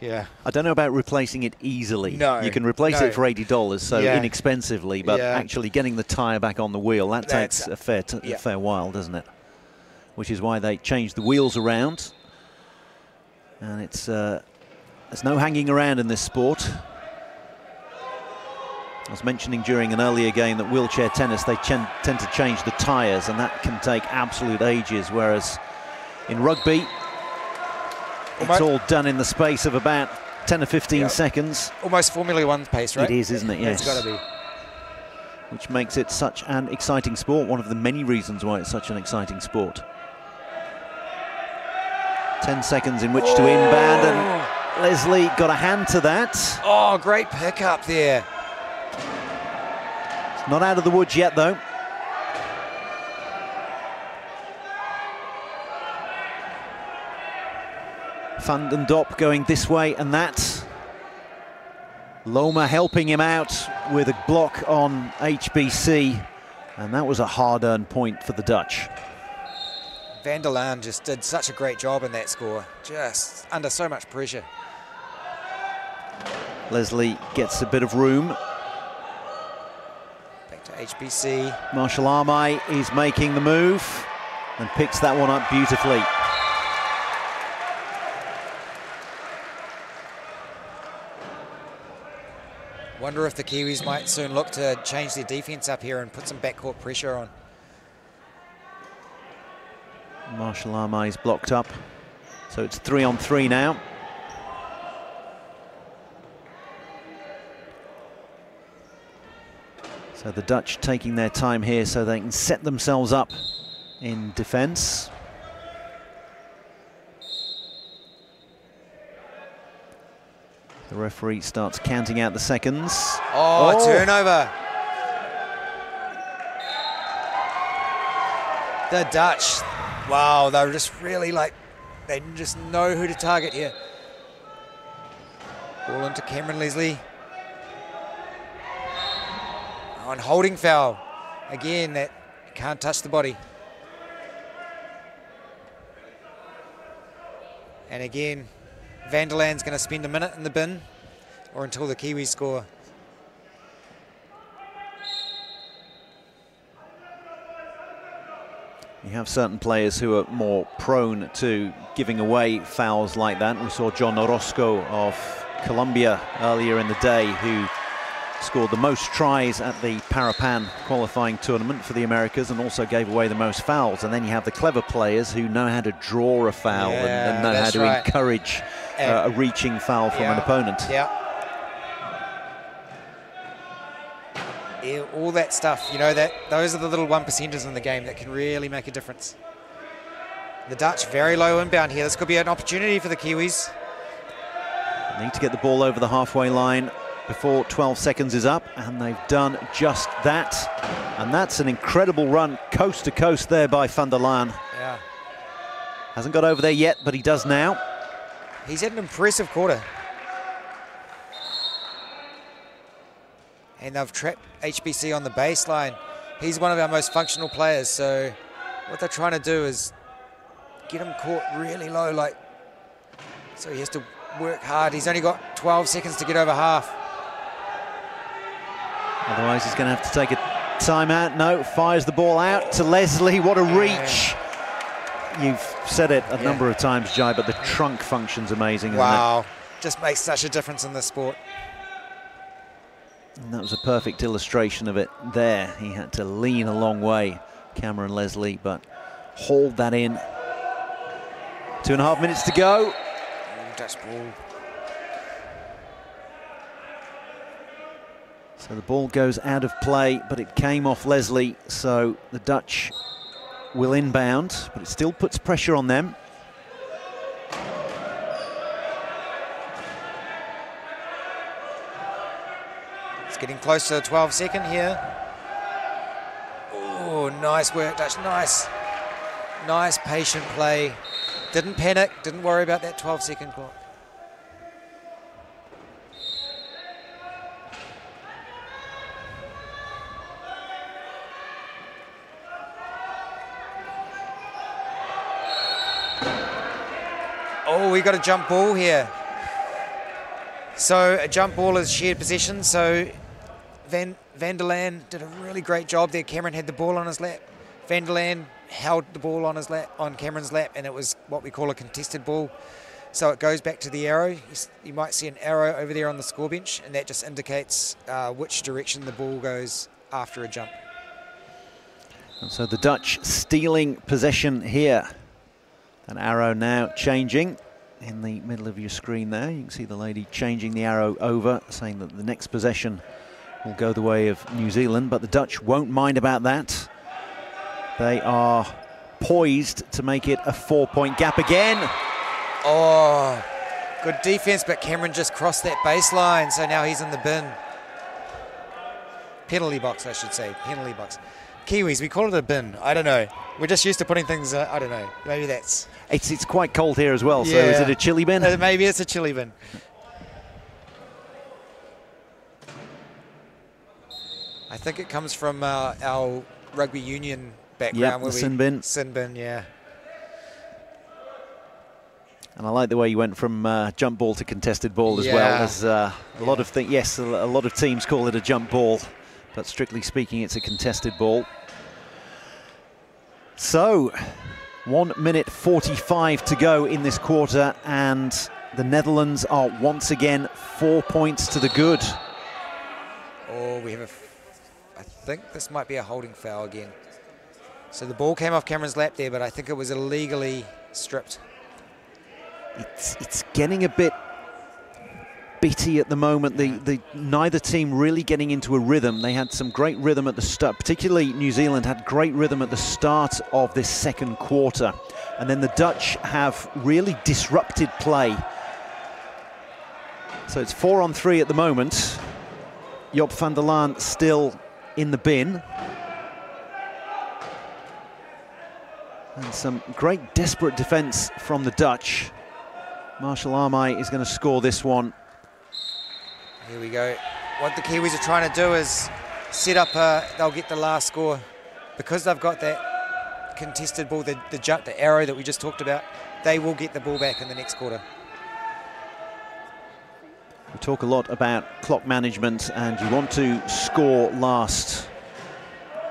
B: yeah.
A: I don't know about replacing it easily.
B: No,
A: You can replace
B: no.
A: it for $80, so
B: Yeah.
A: inexpensively, but
B: Yeah.
A: actually getting the tyre back on the wheel, that
B: That's-
A: takes a fair, t-
B: yeah.
A: a fair while, doesn't it? Which is why they changed the wheels around. And it's uh, there's no hanging around in this sport. I was mentioning during an earlier game that wheelchair tennis, they tend to change the tyres, and that can take absolute ages, whereas in rugby, it's all done in the space of about 10 or 15
B: Yep.
A: seconds,
B: Almost Formula One pace, right?
A: It is, isn't it?
B: It's
A: Yes.
B: got to be.
A: which makes it such an exciting sport, one of the many reasons why it's such an exciting sport. 10 seconds in which to oh! inbound, and Leslie got a hand to that.
B: Oh, great pickup there.
A: Not out of the woods yet, though. Van den Dop going this way and that. Loma helping him out with a block on HBC. And that was a hard-earned point for the Dutch.
B: Van der Laan just did such a great job in that score. Just under so much pressure.
A: Leslie gets a bit of room.
B: Back to HBC.
A: Marshall Amai is making the move and picks that one up beautifully.
B: Wonder if the Kiwis might soon look to change their defense up here and put some backcourt pressure on.
A: Marshall Amai is blocked up. So it's three on three now. So the Dutch taking their time here so they can set themselves up in defence. The referee starts counting out the seconds.
B: Oh,
A: Oh.
B: turnover. The Dutch, wow, they're just really like, they just know who to target here. Ball into Cameron Leslie. Oh, and holding foul. Again, that can't touch the body. And again, Van der Laan's going to spend a minute in the bin or until the Kiwis score.
A: You have certain players who are more prone to giving away fouls like that. We saw John Orozco of Colombia earlier in the day who scored the most tries at the Parapan qualifying tournament for the Americas and also gave away the most fouls. And then you have the clever players who know how to draw a foul and,
B: Yeah,
A: and know how to
B: right.
A: encourage uh, a reaching foul from an opponent.
B: Yeah. Yeah, all that stuff, you know, that those are the little one percenters in the game that can really make a difference. The Dutch very low inbound here. This could be an opportunity for the Kiwis.
A: Need to get the ball over the halfway line before 12 seconds is up, and they've done just that. And that's an incredible run coast to coast there by Van der Laan.
B: Yeah.
A: Hasn't got over there yet, but he does now.
B: He's had an impressive quarter. And they've trapped HBC on the baseline. He's one of our most functional players, so what they're trying to do is get him caught really low, like so he has to work hard. He's only got 12 seconds to get over half.
A: Otherwise, he's going to have to take a Timeout, no, fires the ball out to Leslie. What a reach. You've said it a
B: Yeah.
A: number of times, Jai, but the trunk function's amazing,
B: Wow. Just makes such a difference in this sport.
A: And that was a perfect illustration of it there. He had to lean a long way, Cameron Leslie, but hauled that in. Two and a half minutes to go.
B: Ooh, Dutch ball.
A: So the ball goes out of play, but it came off Leslie, so the Dutch will inbound, but it still puts pressure on them.
B: It's getting close to the 12 second here. Oh, nice work, Dutch. Nice. Nice patient play. Didn't panic, didn't worry about that 12 second clock. Oh, we got a jump ball here. So a jump ball is shared possession. So Van Vanderland did a really great job there. Cameron had the ball on his lap. Van der Laan held the ball on his lap, on Cameron's lap, and it was what we call a contested ball. So it goes back to the arrow. You, you might see an arrow over there on the score bench, and that just indicates uh, which direction the ball goes after a jump.
A: And so the Dutch stealing possession here. An arrow now changing in the middle of your screen there. You can see the lady changing the arrow over, saying that the next possession will go the way of New Zealand, but the Dutch won't mind about that. They are poised to make it a four-point gap again.
B: Oh, good defense, but Cameron just crossed that baseline, so now he's in the bin. Penalty box, I should say. Penalty box. Kiwis, we call it a bin. I don't know. We're just used to putting things. Uh, I don't know. Maybe that's.
A: It's, it's quite cold here as well, so is it a chili bin?
B: Uh, maybe it's a chili bin. I think it comes from uh, our rugby union background.
A: the sin bin.
B: Sin bin, yeah.
A: And I like the way you went from uh, jump ball to contested ball as well.
B: Yeah.
A: There's uh, a lot of things. Yes, a lot of teams call it a jump ball, but strictly speaking, it's a contested ball. So, one minute 45 to go in this quarter, and the Netherlands are once again four points to the good.
B: Oh, we have a. I think this might be a holding foul again. So the ball came off Cameron's lap there, but I think it was illegally stripped.
A: It's it's getting a bit bitty at the moment. The the neither team really getting into a rhythm. They had some great rhythm at the start. Particularly New Zealand had great rhythm at the start of this second quarter, and then the Dutch have really disrupted play. So it's four on three at the moment. Job van der Laan still in the bin. And some great desperate defence from the Dutch. Marshall Amai is going to score this one.
B: Here we go. What the Kiwis are trying to do is set up. A, they'll get the last score because they've got that contested ball, the the, jump, the arrow that we just talked about. They will get the ball back in the next quarter.
A: We talk a lot about clock management, and you want to score last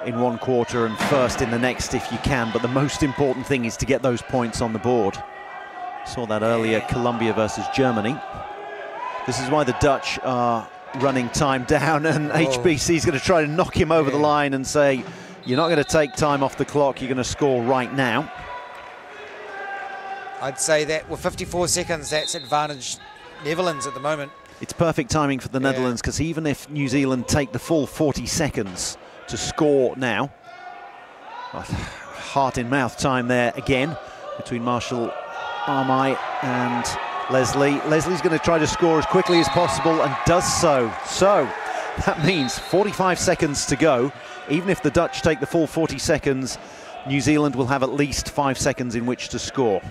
A: in one quarter and first in the next if you can. But the most important thing is to get those points on the board. Saw that earlier, Colombia versus Germany. This is why the Dutch are running time down, and oh. HBC is going to try to knock him over the line and say, "You're not going to take time off the clock. You're going to score right now."
B: I'd say that with 54 seconds, that's advantage Netherlands at the moment.
A: It's perfect timing for the
B: Yeah.
A: Netherlands because even if New Zealand take the full 40 seconds to score now, oh, heart in mouth time there again between Marshall Amai and Leslie. Leslie's going to try to score as quickly as possible and does so. So that means 45 seconds to go. Even if the Dutch take the full 40 seconds, New Zealand will have at least five seconds in which to score.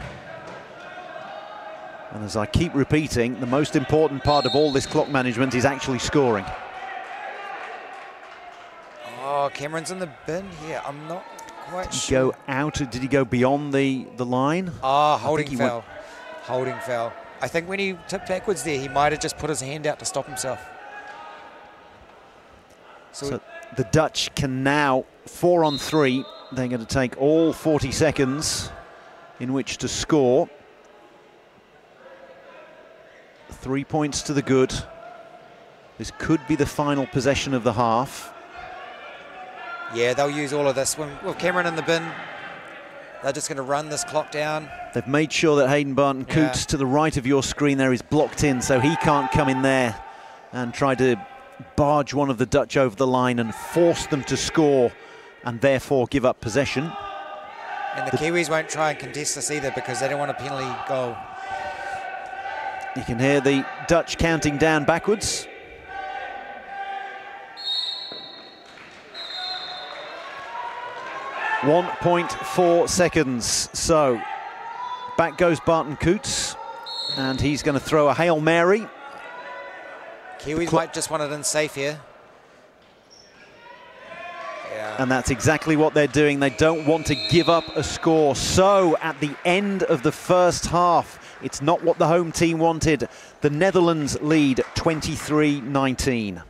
A: And as I keep repeating, the most important part of all this clock management is actually scoring.
B: Oh, Cameron's in the bin here. I'm not quite
A: Did he
B: sure.
A: go out? Did he go beyond the, the line?
B: Ah,
A: think
B: holding
A: he went-
B: foul. Holding foul. I think when he tipped backwards there, he might have just put his hand out to stop himself. So,
A: So the Dutch can now, four on three, they're going to take all 40 seconds in which to score. Three points to the good. This could be the final possession of the half.
B: Yeah, they'll use all of this. When, with Cameron in the bin, they're just going to run this clock down.
A: They've made sure that Hayden Barton Cootes
B: Yeah.
A: to the right of your screen there is blocked in, so he can't come in there and try to barge one of the Dutch over the line and force them to score and therefore give up possession.
B: And the Kiwis won't try and contest this either because they don't want a penalty goal.
A: You can hear the Dutch counting down backwards. One point four seconds. So back goes Barton Cootes, and he's going to throw a hail mary.
B: Kiwis might just want it in safe here. Yeah.
A: And that's exactly what they're doing. They don't want to give up a score. So at the end of the first half, it's not what the home team wanted. The Netherlands lead 23 19.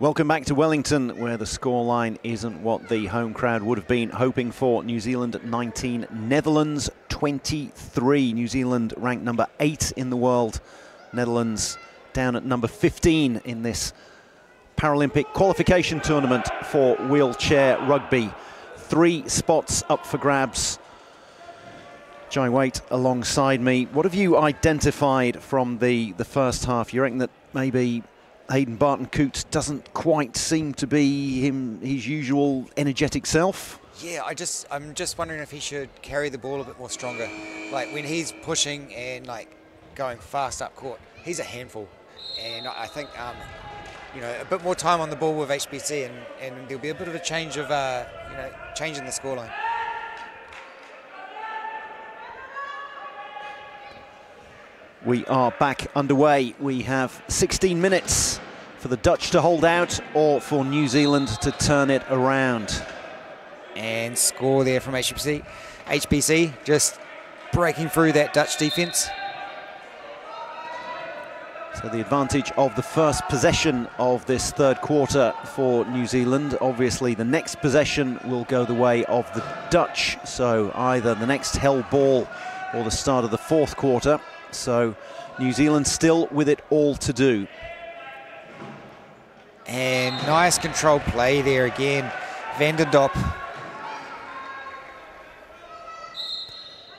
A: Welcome back to Wellington, where the scoreline isn't what the home crowd would have been hoping for. New Zealand 19, Netherlands 23. New Zealand ranked number 8 in the world. Netherlands down at number 15 in this Paralympic qualification tournament for wheelchair rugby. Three spots up for grabs. Jai Waite alongside me. What have you identified from the, the first half? You reckon that maybe Hayden Barton Cootes doesn't quite seem to be him his usual energetic self.
B: Yeah, I just I'm just wondering if he should carry the ball a bit more stronger. Like when he's pushing and like going fast up court, he's a handful. And I think um, you know a bit more time on the ball with HBC, and, and there'll be a bit of a change of uh, you know change in the scoreline.
A: We are back underway. We have 16 minutes for the Dutch to hold out or for New Zealand to turn it around.
B: And score there from HBC. HBC just breaking through that Dutch defence.
A: So the advantage of the first possession of this third quarter for New Zealand. Obviously, the next possession will go the way of the Dutch. So either the next held ball or the start of the fourth quarter. So New Zealand still with it all to do.
B: And nice control play there again. Van der Dop.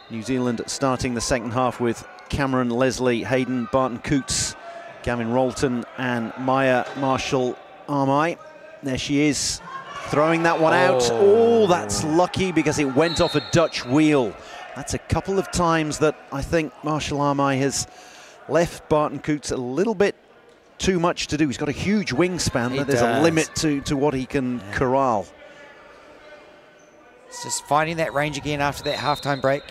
A: New Zealand starting the second half with Cameron Leslie, Hayden Barton Cootes, Gavin Rolton and Maya Marshall Amai. There she is, throwing that one out. Oh. oh, that's lucky because it went off a Dutch wheel. That's a couple of times that I think Marshall Amai has left Barton Cootes a little bit too much to do. He's got a huge wingspan,
B: He
A: but there's
B: does.
A: a limit to, to what he can
B: Yeah.
A: corral.
B: It's just finding that range again after that halftime break.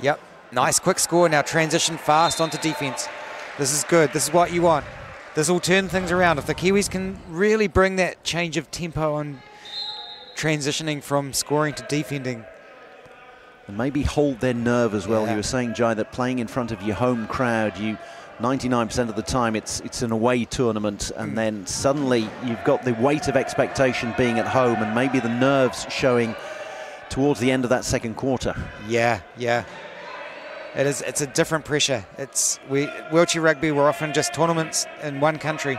B: Yep, nice quick score. Now transition fast onto defense. This is good. This is what you want. This will turn things around. If the Kiwis can really bring that change of tempo on transitioning from scoring to defending,
A: and maybe hold their nerve as well.
B: Yeah.
A: You were saying, Jai, that playing in front of your home crowd, you 99% of the time it's it's an away tournament, and
B: Mm.
A: then suddenly you've got the weight of expectation being at home, and maybe the nerves showing towards the end of that second quarter.
B: yeah, yeah. It is. It's a different pressure. It's we wheelchair rugby. We're often just tournaments in one country.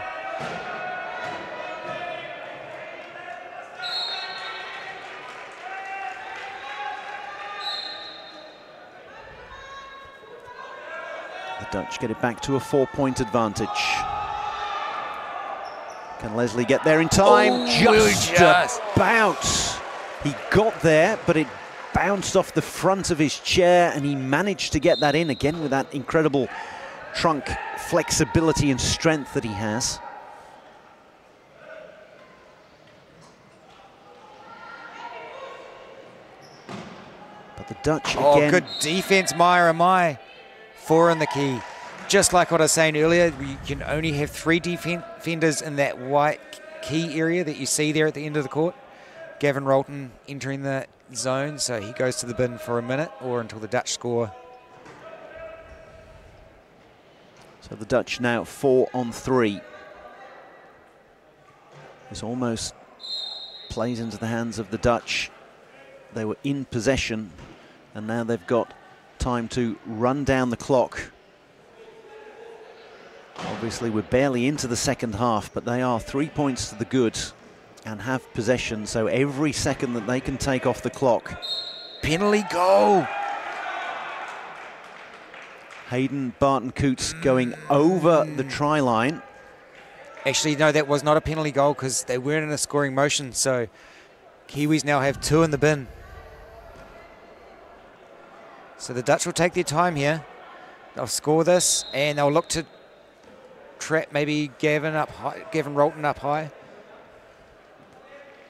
A: Dutch get it back to a four-point advantage. Can Leslie get there in time?
B: Oh,
A: just,
B: just.
A: about. He got there, but it bounced off the front of his chair, and he managed to get that in again with that incredible trunk flexibility and strength that he has. But the Dutch
B: Oh,
A: again.
B: good defense, Maya Amai. Four in the key. Just like what I was saying earlier, you can only have three defenders in that white key area that you see there at the end of the court. Gavin Rolton entering the zone, so he goes to the bin for a minute or until the Dutch score.
A: So the Dutch now four on three. This almost plays into the hands of the Dutch. They were in possession and now they've got time to run down the clock. Obviously we're barely into the second half but they are three points to the good and have possession so every second that they can take off the clock
B: Penalty goal.
A: Hayden Barton Cootes going over the try line
B: Actually, no, that was not a penalty goal because they weren't in a scoring motion. So Kiwis now have two in the bin. So the Dutch will take their time here. They'll score this and they'll look to trap maybe Gavin up high, Gavin Rolton up high.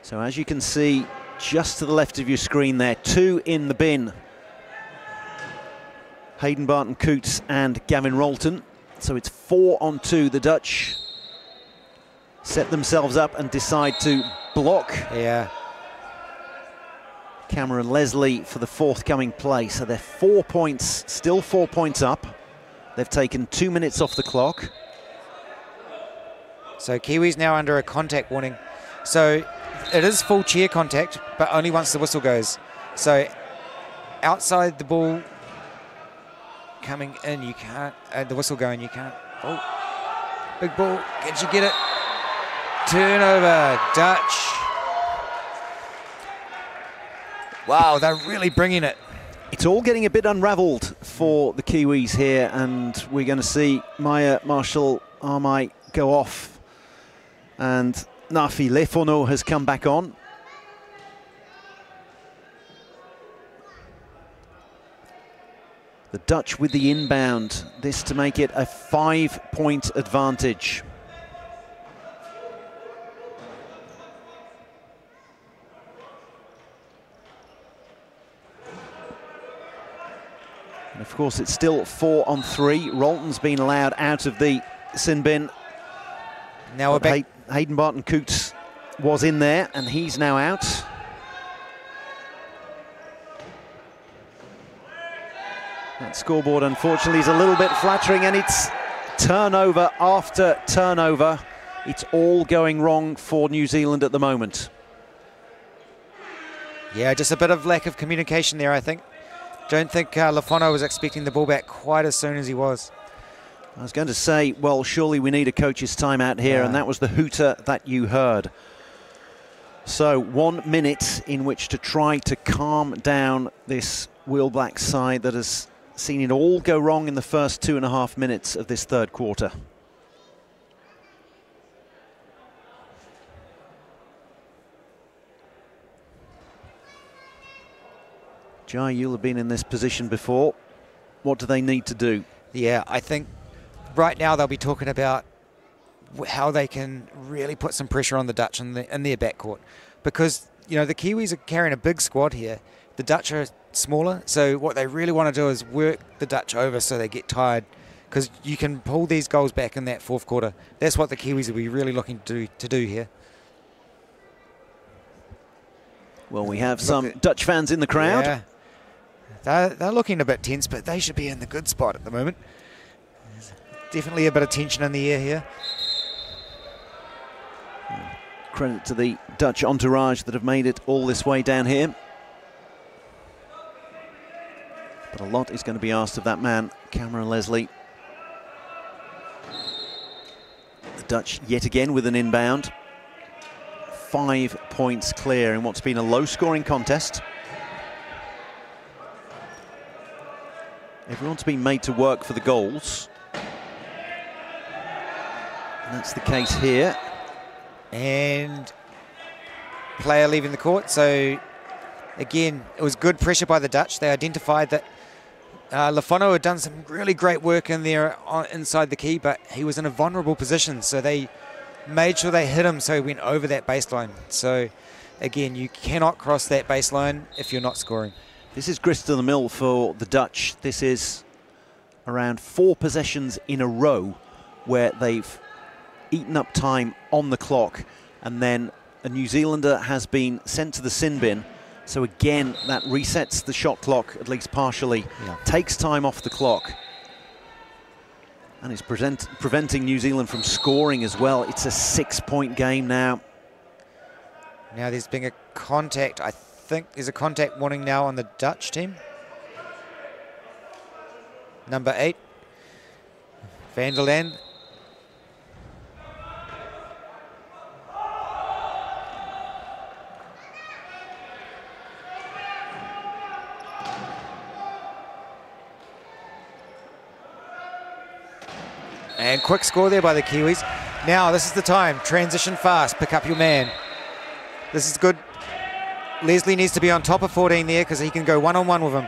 A: So as you can see, just to the left of your screen there, two in the bin. Hayden Barton Cootes and Gavin Rolton. So it's four on two. The Dutch set themselves up and decide to block
B: Yeah.
A: Cameron Leslie for the forthcoming play. So they're four points, still four points up. They've taken two minutes off the clock.
B: So Kiwis now under a contact warning. So it is full chair contact, but only once the whistle goes. So outside the ball coming in, you can't, uh, the whistle going, you can't. Oh, big ball, can you get it? Turnover, Dutch. Wow, they're really bringing it.
A: It's all getting a bit unravelled for the Kiwis here, and we're going to see Maya Marshall Amai go off, and Nafi Lefono has come back on. The Dutch with the inbound, this to make it a five-point advantage. And of course, it's still four on three. Rolton's been allowed out of the sin bin.
B: Now.
A: Hay Hayden Barton Cootes was in there, and he's now out. That scoreboard, unfortunately, is a little bit flattering, and it's turnover after turnover. It's all going wrong for New Zealand at the moment.
B: Yeah, just a bit of lack of communication there, I think. Don't think uh, Lafono was expecting the ball back quite as soon as he was.
A: I was going to say, well, surely we need a coach's timeout here,
B: Yeah.
A: and that was the hooter that you heard. So one minute in which to try to calm down this Wheel Black side that has seen it all go wrong in the first two and a half minutes of this third quarter. Jai, you'll have been in this position before. What do they need to do?
B: Yeah, I think right now they'll be talking about how they can really put some pressure on the Dutch in, the, in their backcourt. Because, you know, the Kiwis are carrying a big squad here. The Dutch are smaller, so what they really want to do is work the Dutch over so they get tired. Because you can pull these goals back in that fourth quarter. That's what the Kiwis will be really looking to do, to do here.
A: Well, we have some Dutch fans in the crowd.
B: Yeah. They're, they're looking a bit tense, but they should be in the good spot at the moment. There's definitely a bit of tension in the air here.
A: Credit to the Dutch entourage that have made it all this way down here. But a lot is going to be asked of that man, Cameron Leslie. The Dutch yet again with an inbound. Five points clear in what's been a low-scoring contest. Everyone's been made to work for the goals. And that's the case here.
B: and player leaving the court. So again, it was good pressure by the Dutch. They identified that uh, Lafono had done some really great work in there on, inside the key, but he was in a vulnerable position. So they made sure they hit him so he went over that baseline. So again, you cannot cross that baseline if you're not scoring.
A: This is grist to the mill for the Dutch. This is around four possessions in a row where they've eaten up time on the clock and then a New Zealander has been sent to the sin bin. So again, that resets the shot clock, at least partially,
B: Yeah.
A: takes time off the clock. And it's present, preventing New Zealand from scoring as well. It's a six-point game now.
B: Now there's been a contact. I think there's a contact warning now on the Dutch team. Number eight, Van der Laan. And quick score there by the Kiwis. Now this is the time. Transition fast. Pick up your man. This is good. Leslie needs to be on top of 14 there because he can go one-on-one with him.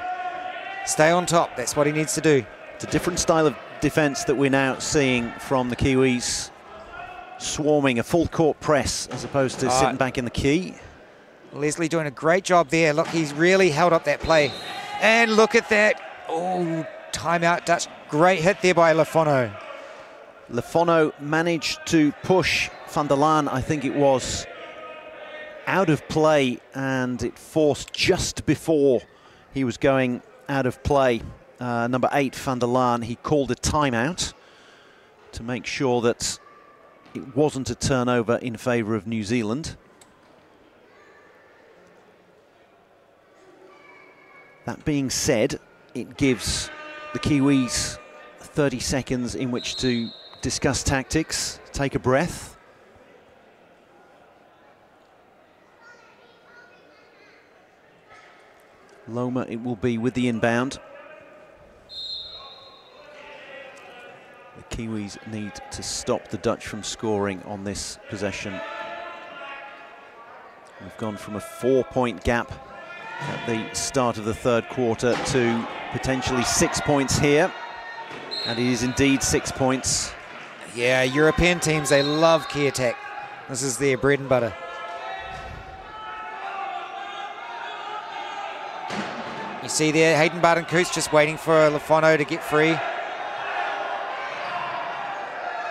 B: Stay on top. That's what he needs to do.
A: It's a different style of defence that we're now seeing from the Kiwis. Swarming a full court press as opposed to sitting back in the key.
B: Leslie doing a great job there. Look, he's really held up that play. And look at that. Oh, timeout Dutch. Great hit there by Lafono.
A: Lefono managed to push Van der Laan, I think it was, out of play and it forced just before he was going out of play. Uh, number eight, Van der Laan, he called a timeout to make sure that it wasn't a turnover in favour of New Zealand. That being said, it gives the Kiwis 30 seconds in which to discuss tactics, take a breath. Loma it will be with the inbound. The Kiwis need to stop the Dutch from scoring on this possession. We've gone from a four-point gap at the start of the third quarter to potentially six points here. And it is indeed six points.
B: Yeah, European teams, they love key attack. This is their bread and butter. You see there, Hayden Barton Cootes just waiting for Lafono to get free.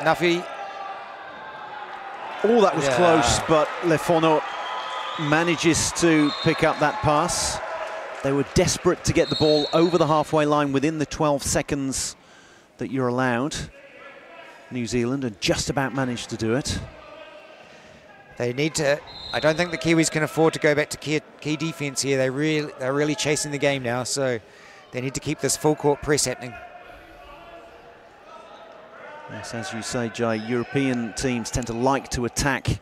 B: Nuffy.
A: Oh, that was
B: Yeah.
A: close, but Lefono manages to pick up that pass. They were desperate to get the ball over the halfway line within the 12 seconds that you're allowed. New Zealand and just about managed to do it.
B: They need to. I don't think the Kiwis can afford to go back to key, key defense here. They really, they're really chasing the game now, so they need to keep this full court press happening.
A: Yes, as you say, Jai, European teams tend to like to attack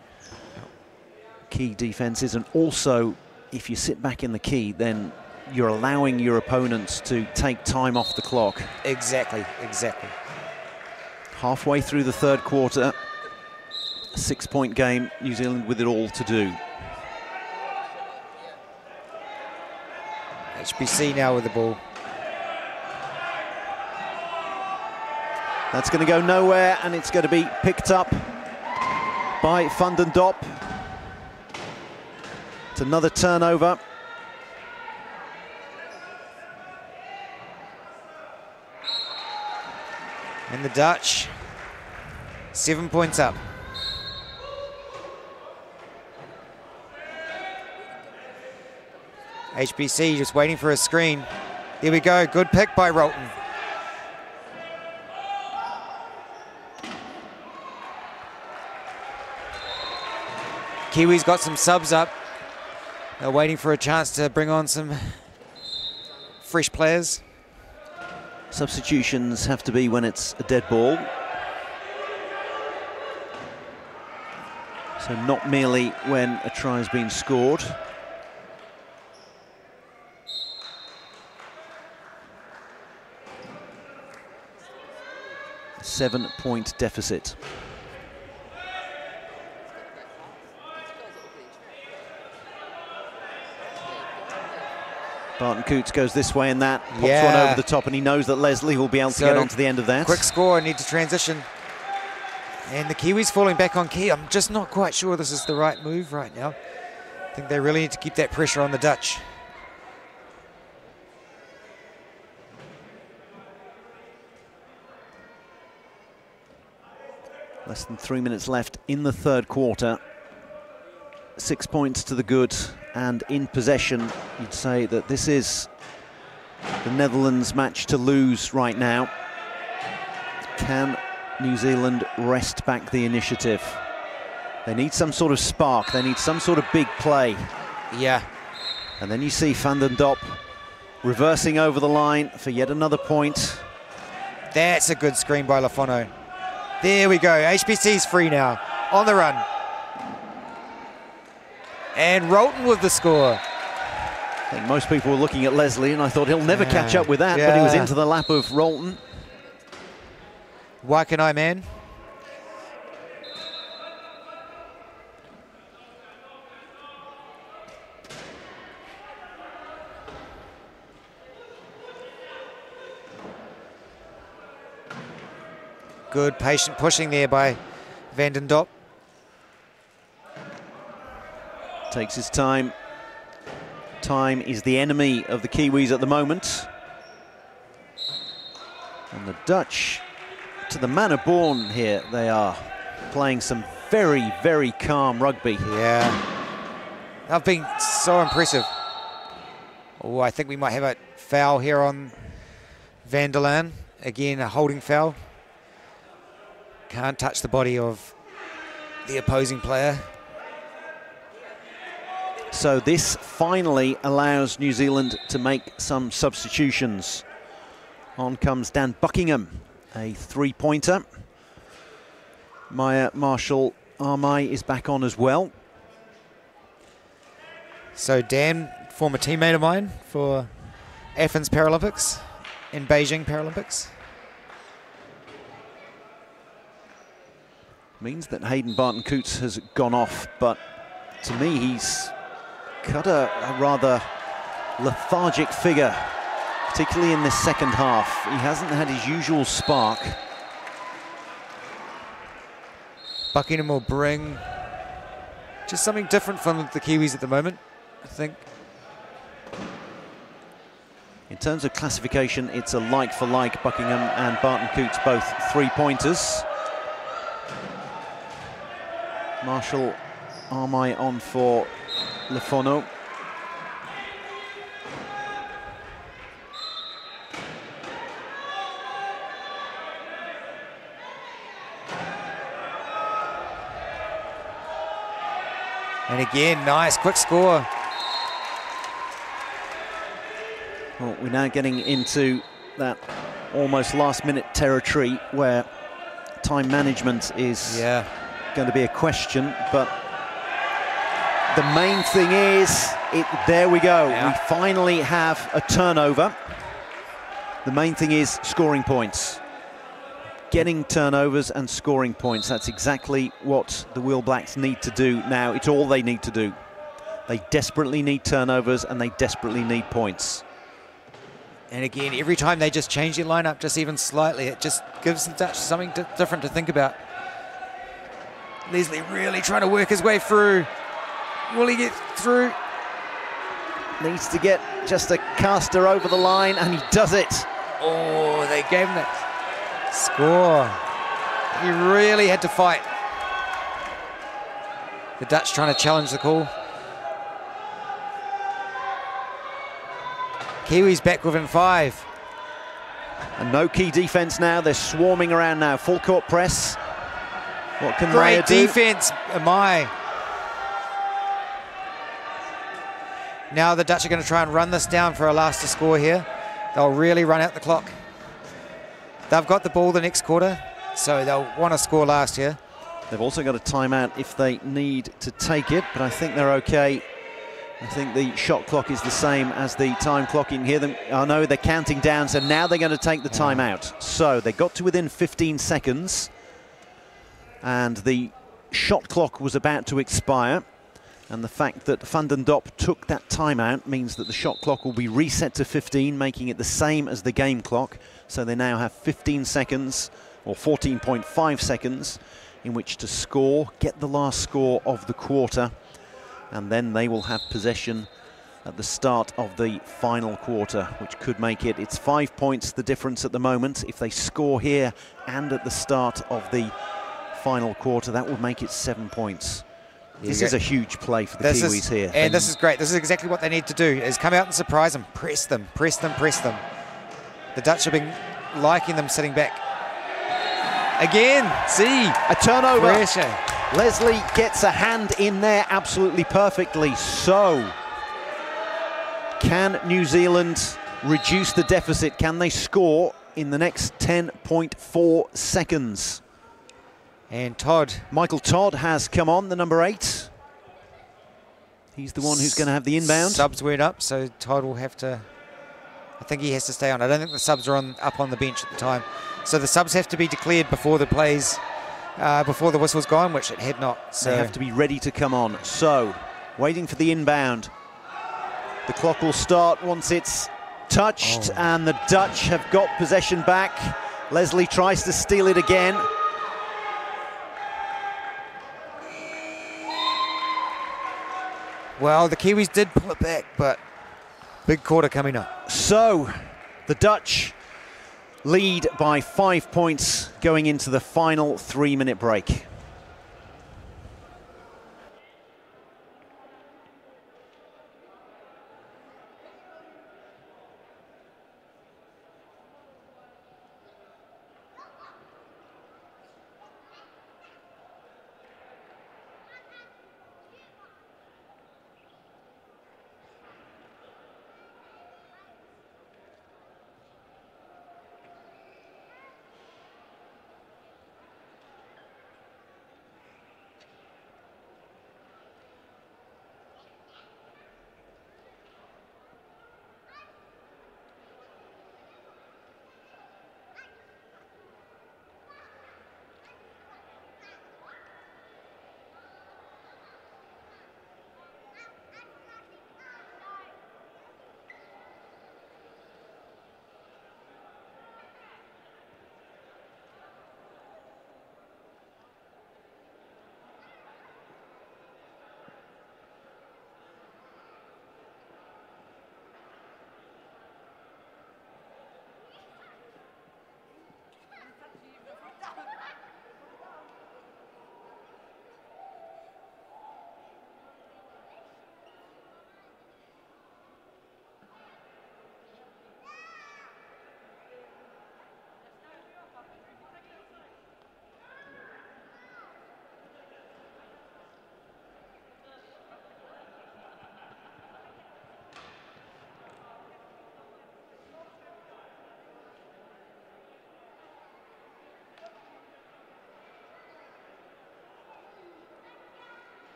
A: key defences, and also if you sit back in the key, then you're allowing your opponents to take time off the clock.
B: Exactly, exactly.
A: Halfway through the third quarter, six-point game, New Zealand with it all to do.
B: HBC now with the ball.
A: That's going to go nowhere, and it's going to be picked up by Van den Dop. It's another turnover.
B: And the Dutch, seven points up. HBC just waiting for a screen. Here we go, good pick by Rolton. Kiwis got some subs up. They're waiting for a chance to bring on some fresh players.
A: Substitutions have to be when it's a dead ball. So not merely when a try has been scored. Seven point deficit. Barton Cootes goes this way and that, pops one over the top, and he knows that Leslie will be able to
B: So,
A: get onto the end of that.
B: Quick score, need to transition. And the Kiwis falling back on key. I'm just not quite sure this is the right move right now. I think they really need to keep that pressure on the Dutch.
A: Less than three minutes left in the third quarter. Six points to the good and in possession. You'd say that this is the Netherlands match to lose right now. Can New Zealand wrest back the initiative? They need some sort of spark. They need some sort of big play.
B: Yeah,
A: And then you see Van den Dop reversing over the line for yet another point.
B: that's a good screen by Lafono. There we go. HBC's free now. On the run. And Rolton with the score.
A: I think most people were looking at Leslie, and I thought he'll never catch up with that, but he was into the lap of Rolton.
B: Why can I, man? Good patient pushing there by Van den
A: Takes his time. Time is the enemy of the Kiwis at the moment. And the Dutch, to the manner born here, they are playing some very, very calm rugby.
B: Yeah. I've been so impressive. Oh, I think we might have a foul here on Van der Laan. Again, a holding foul. Can't touch the body of the opposing player.
A: So this finally allows New Zealand to make some substitutions. On comes Dan Buckingham, a three-pointer. Maya Marshall Amai is back on as well.
B: So Dan, former teammate of mine for Athens Paralympics and Beijing Paralympics.
A: Means that Hayden Barton Cootes has gone off, but to me he's cut a, a rather lethargic figure, particularly in this second half. He hasn't had his usual spark.
B: Buckingham will bring just something different from the Kiwis at the moment, I think.
A: In terms of classification, it's a like for like. Buckingham and Barton Cootes both three pointers. Marshall Amai on for Lefono.
B: And again, nice, quick score.
A: Well, we're now getting into that almost last minute territory where time management is
B: Yeah.
A: Going to be a question, but the main thing is, it, there we go.
B: Yeah.
A: We finally have a turnover. The main thing is scoring points. Getting turnovers and scoring points. That's exactly what the Wheel Blacks need to do now. It's all they need to do. They desperately need turnovers and they desperately need points.
B: And again, every time they just change their lineup just even slightly, it just gives the Dutch something di- different to think about. Leslie really trying to work his way through. Will he get through?
A: Needs to get just a caster over the line and he does it.
B: Oh, they gave him that score. He really had to fight. The Dutch trying to challenge the call. Kiwis back within five.
A: And no key defense now. They're swarming around now. Full court press. What can
B: Great
A: do?
B: defense, Amai. Now the Dutch are going to try and run this down for a last to score here. They'll really run out the clock. They've got the ball the next quarter, so they'll want to score last here.
A: They've also got a timeout if they need to take it, but I think they're okay. I think the shot clock is the same as the time clock. You can hear them. Oh no, they're counting down, so now they're going to take the timeout. So they got to within 15 seconds, and the shot clock was about to expire. And the fact that Van den Dop took that timeout means that the shot clock will be reset to 15, making it the same as the game clock. So they now have 15 seconds, or 14.5 seconds, in which to score, get the last score of the quarter, and then they will have possession at the start of the final quarter, which could make it, it's five points the difference at the moment. If they score here and at the start of the final quarter, that would make it seven points. This is a huge play for the
B: This
A: Kiwis
B: is,
A: here.
B: And
A: They-
B: this is great. This is exactly what they need to do, is come out and surprise them. Press them, press them, press them. The Dutch have been liking them sitting back. Again, see,
A: a turnover.
B: pressure.
A: Leslie gets a hand in there absolutely perfectly. So, can New Zealand reduce the deficit? Can they score in the next 10.4 seconds?
B: And Todd,
A: Michael Todd has come on, the number eight. He's the one who's going to have the inbound.
B: Subs went up, so Todd will have to. I think he has to stay on. I don't think the subs are on up on the bench at the time, so the subs have to be declared before the plays, uh, before the whistle's gone, which it had not. So
A: They have to be ready to come on. So, waiting for the inbound. The clock will start once it's touched,
B: Oh.
A: and the Dutch have got possession back. Leslie tries to steal it again.
B: Well, the Kiwis did pull it back, but big quarter coming up.
A: So, the Dutch lead by five points going into the final three minute break.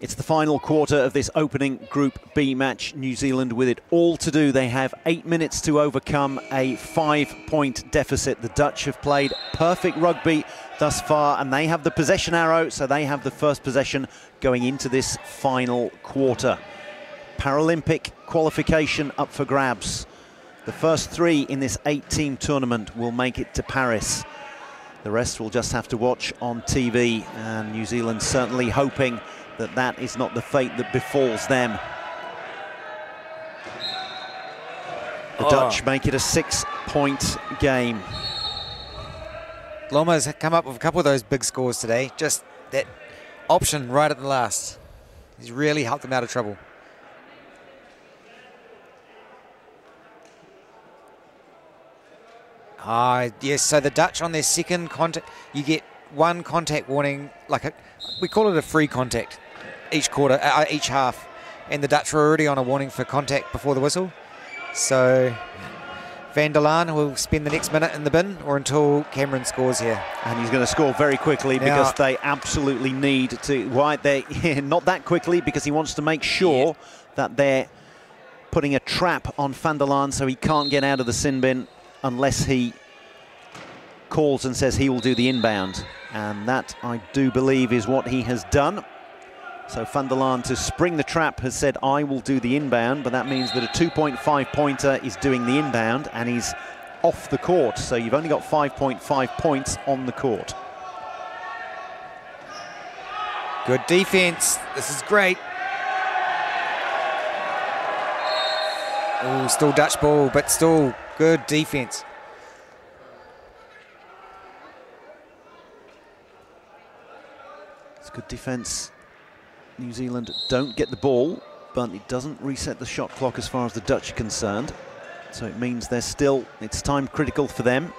A: It's the final quarter of this opening Group B match. New Zealand with it all to do. They have eight minutes to overcome a five point deficit. The Dutch have played perfect rugby thus far and they have the possession arrow, so they have the first possession going into this final quarter. Paralympic qualification up for grabs. The first three in this eight team tournament will make it to Paris. The rest will just have to watch on TV, and New Zealand certainly hoping that that is not the fate that befalls them. The
B: Oh.
A: Dutch make it a six-point game.
B: Loma's come up with a couple of those big scores today. Just that option right at the last. He's really helped them out of trouble. Ah, yes. So the Dutch on their second contact, you get one contact warning, like a, we call it a free contact, each quarter, uh, each half, and the Dutch were already on a warning for contact before the whistle. So Van der Laan will spend the next minute in the bin, or until Cameron scores here.
A: And he's going to score very quickly
B: Now-
A: because they absolutely need to. Why they not that quickly because he wants to make sure that they're putting a trap on Van der Laan so he can't get out of the sin bin unless he calls and says he will do the inbound. And that, I do believe, is what he has done. So Van der Laan to spring the trap has said, I will do the inbound, but that means that a 2.5 pointer is doing the inbound and he's off the court. So you've only got 5.5 points on the court.
B: Good defense. This is great. Oh, still Dutch ball, but still good defense.
A: It's good defence. New Zealand don't get the ball, but it doesn't reset the shot clock as far as the Dutch are concerned. So it means they're still, it's time critical for them.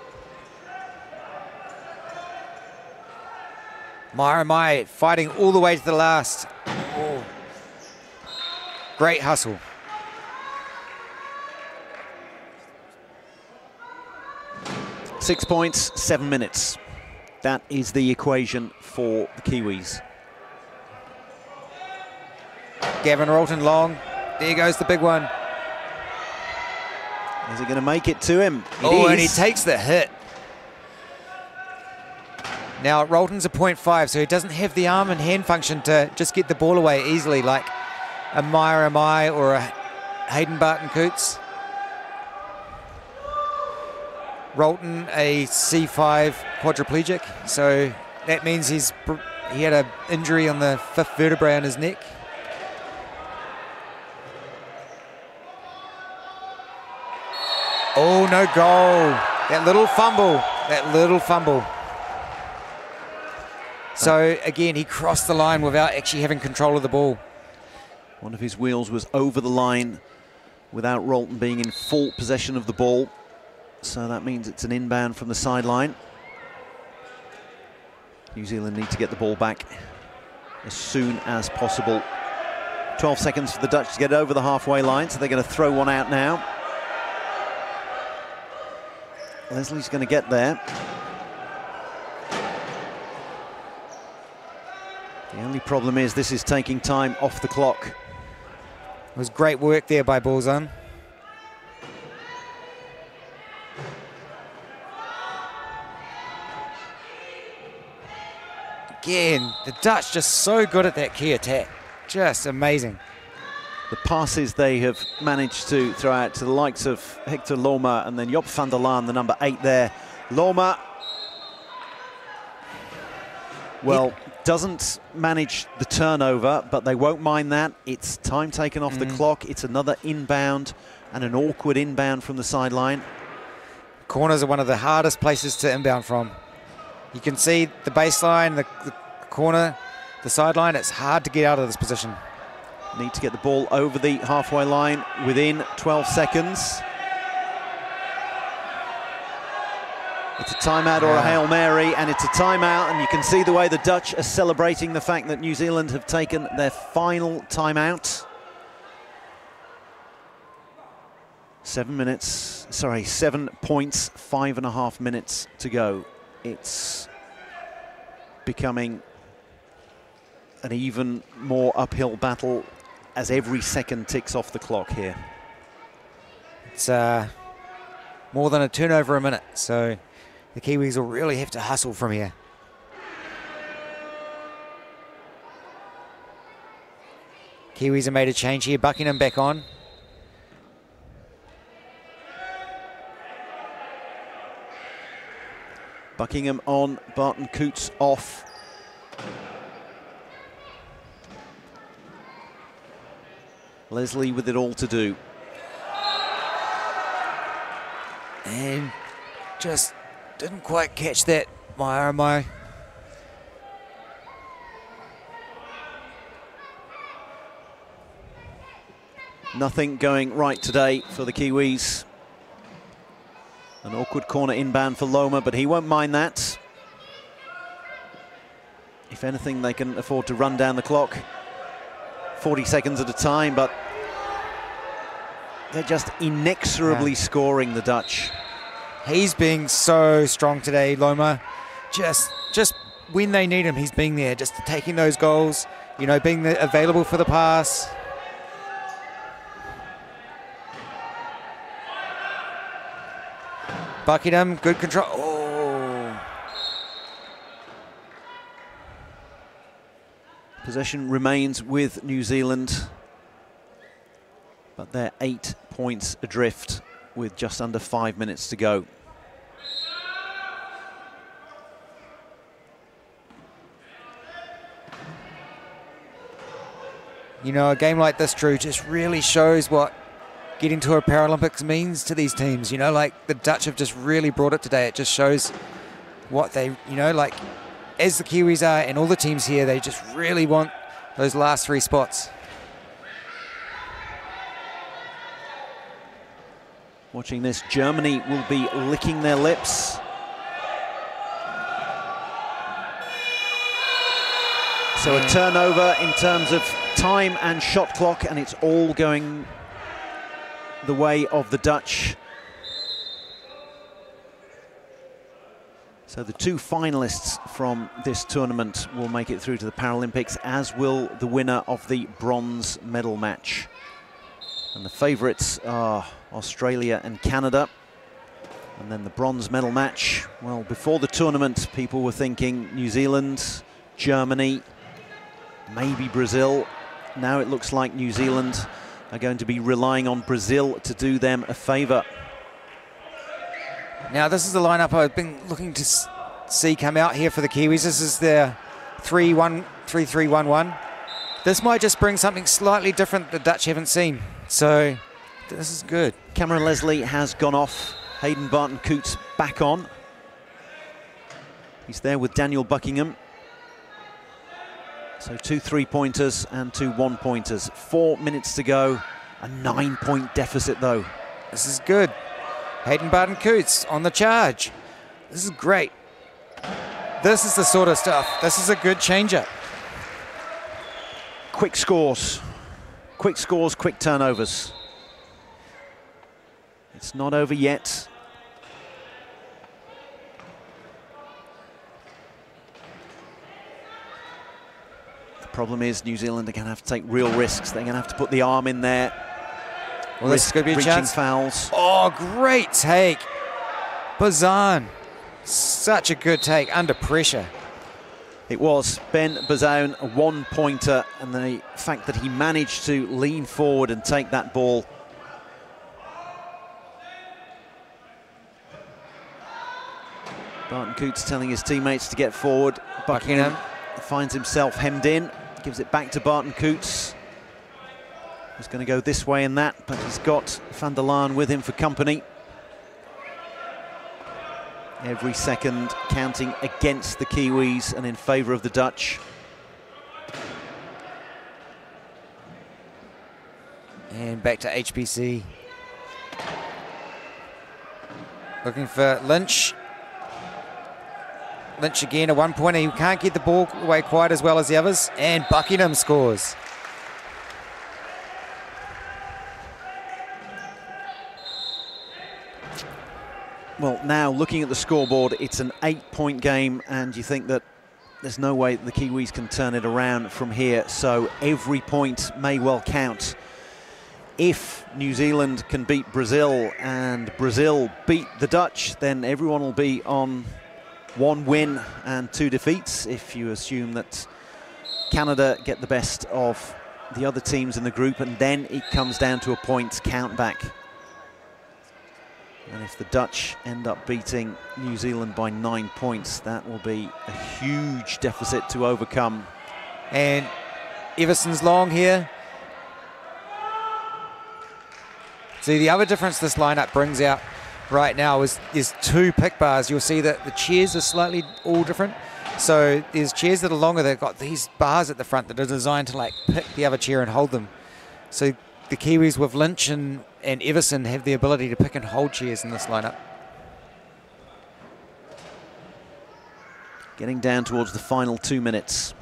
B: Myra oh Mai fighting all the way to the last. Oh. Great hustle.
A: Six points, seven minutes. That is the equation for the Kiwis.
B: Gavin Rolton long. There goes the big one.
A: Is he going to make it to him? It
B: oh, and he takes the hit. Now, Rolton's a point five, so he doesn't have the arm and hand function to just get the ball away easily like a Maya Amai or a Hayden Barton Cootes. Rolton, a C5 quadriplegic, so that means he's he had an injury on the fifth vertebrae on his neck. Oh, no goal. That little fumble. That little fumble. So again, he crossed the line without actually having control of the ball.
A: One of his wheels was over the line without Rolton being in full possession of the ball. So that means it's an inbound from the sideline. New Zealand need to get the ball back as soon as possible. 12 seconds for the Dutch to get over the halfway line, so they're going to throw one out now. Leslie's going to get there. The only problem is this is taking time off the clock.
B: It was great work there by Bullzone. Again, the Dutch just so good at that key attack. Just amazing.
A: The passes they have managed to throw out to the likes of Hector Loma and then Job van der Laan, the number eight there. Loma, well, doesn't manage the turnover, but they won't mind that. It's time taken off the mm. clock. It's another inbound and an awkward inbound from the sideline.
B: Corners are one of the hardest places to inbound from. You can see the baseline, the, the corner, the sideline. It's hard to get out of this position.
A: Need to get the ball over the halfway line within 12 seconds. It's a timeout or a Hail Mary, and it's a timeout, and you can see the way the Dutch are celebrating the fact that New Zealand have taken their final timeout. Seven minutes, sorry, seven points, five and a half minutes to go. It's becoming an even more uphill battle as every second ticks off the clock here.
B: It's uh, more than a turnover a minute, so the Kiwis will really have to hustle from here. Kiwis have made a change here. Buckingham back on.
A: Buckingham on, Barton Cootes off. Leslie with it all to do.
B: And just didn't quite catch that, my oh my.
A: Nothing going right today for the Kiwis. An awkward corner inbound for Loma, but he won't mind that. If anything, they can afford to run down the clock. 40 seconds at a time, but they're just inexorably yeah. scoring the Dutch.
B: He's being so strong today, Loma. Just, just when they need him, he's being there, just taking those goals, you know, being available for the pass. Buckingham, good control. Oh.
A: Possession remains with New Zealand, but they're eight points adrift with just under five minutes to go.
B: You know, a game like this, Drew, just really shows what getting to a Paralympics means to these teams. You know, like the Dutch have just really brought it today. It just shows what they, you know, like as the Kiwis are and all the teams here, they just really want those last three spots.
A: Watching this, Germany will be licking their lips. So a turnover in terms of time and shot clock, and it's all going the way of the Dutch. So the two finalists from this tournament will make it through to the Paralympics, as will the winner of the bronze medal match. And the favourites are Australia and Canada. And then the bronze medal match, well, before the tournament, people were thinking New Zealand, Germany, maybe Brazil. Now it looks like New Zealand are going to be relying on Brazil to do them a favour.
B: Now, this is the lineup I've been looking to see come out here for the Kiwis. This is their 3 1 3 3 1 1. This might just bring something slightly different the Dutch haven't seen. So, this is good.
A: Cameron Leslie has gone off. Hayden Barton Cootes back on. He's there with Daniel Buckingham. So two three-pointers and two one-pointers. Four minutes to go. A nine-point deficit, though.
B: This is good. Hayden Barton Cootes on the charge. This is great. This is the sort of stuff. This is a good changer.
A: Quick scores. Quick scores, quick turnovers. It's not over yet. The problem is, New Zealand are going to have to take real risks. They're going to have to put the arm in there.
B: Well, this could be a chance.
A: fouls.
B: Oh, great take. Bazan. Such a good take under pressure.
A: It was Ben Bazoun, a one-pointer, and the fact that he managed to lean forward and take that ball. Barton Cootes telling his teammates to get forward. Buckingham finds himself hemmed in. Gives it back to Barton Cootes. He's going to go this way and that, but he's got Van der Laan with him for company. Every second counting against the Kiwis and in favour of the Dutch.
B: And back to HBC. Looking for Lynch. Lynch again, a one-pointer. He can't get the ball away quite as well as the others. And Buckingham scores.
A: Well, now looking at the scoreboard, it's an eight-point game, and you think that there's no way the Kiwis can turn it around from here, so every point may well count. If New Zealand can beat Brazil and Brazil beat the Dutch, then everyone will be on one win and two defeats. If you assume that Canada get the best of the other teams in the group, and then it comes down to a points count back. And if the Dutch end up beating New Zealand by nine points, that will be a huge deficit to overcome.
B: And Everson's long here. See, the other difference this lineup brings out right now is, is two pick bars. You'll see that the chairs are slightly all different. So there's chairs that are longer. They've got these bars at the front that are designed to like pick the other chair and hold them. So the Kiwis with Lynch and, and Everson have the ability to pick and hold chairs in this lineup.
A: Getting down towards the final two minutes.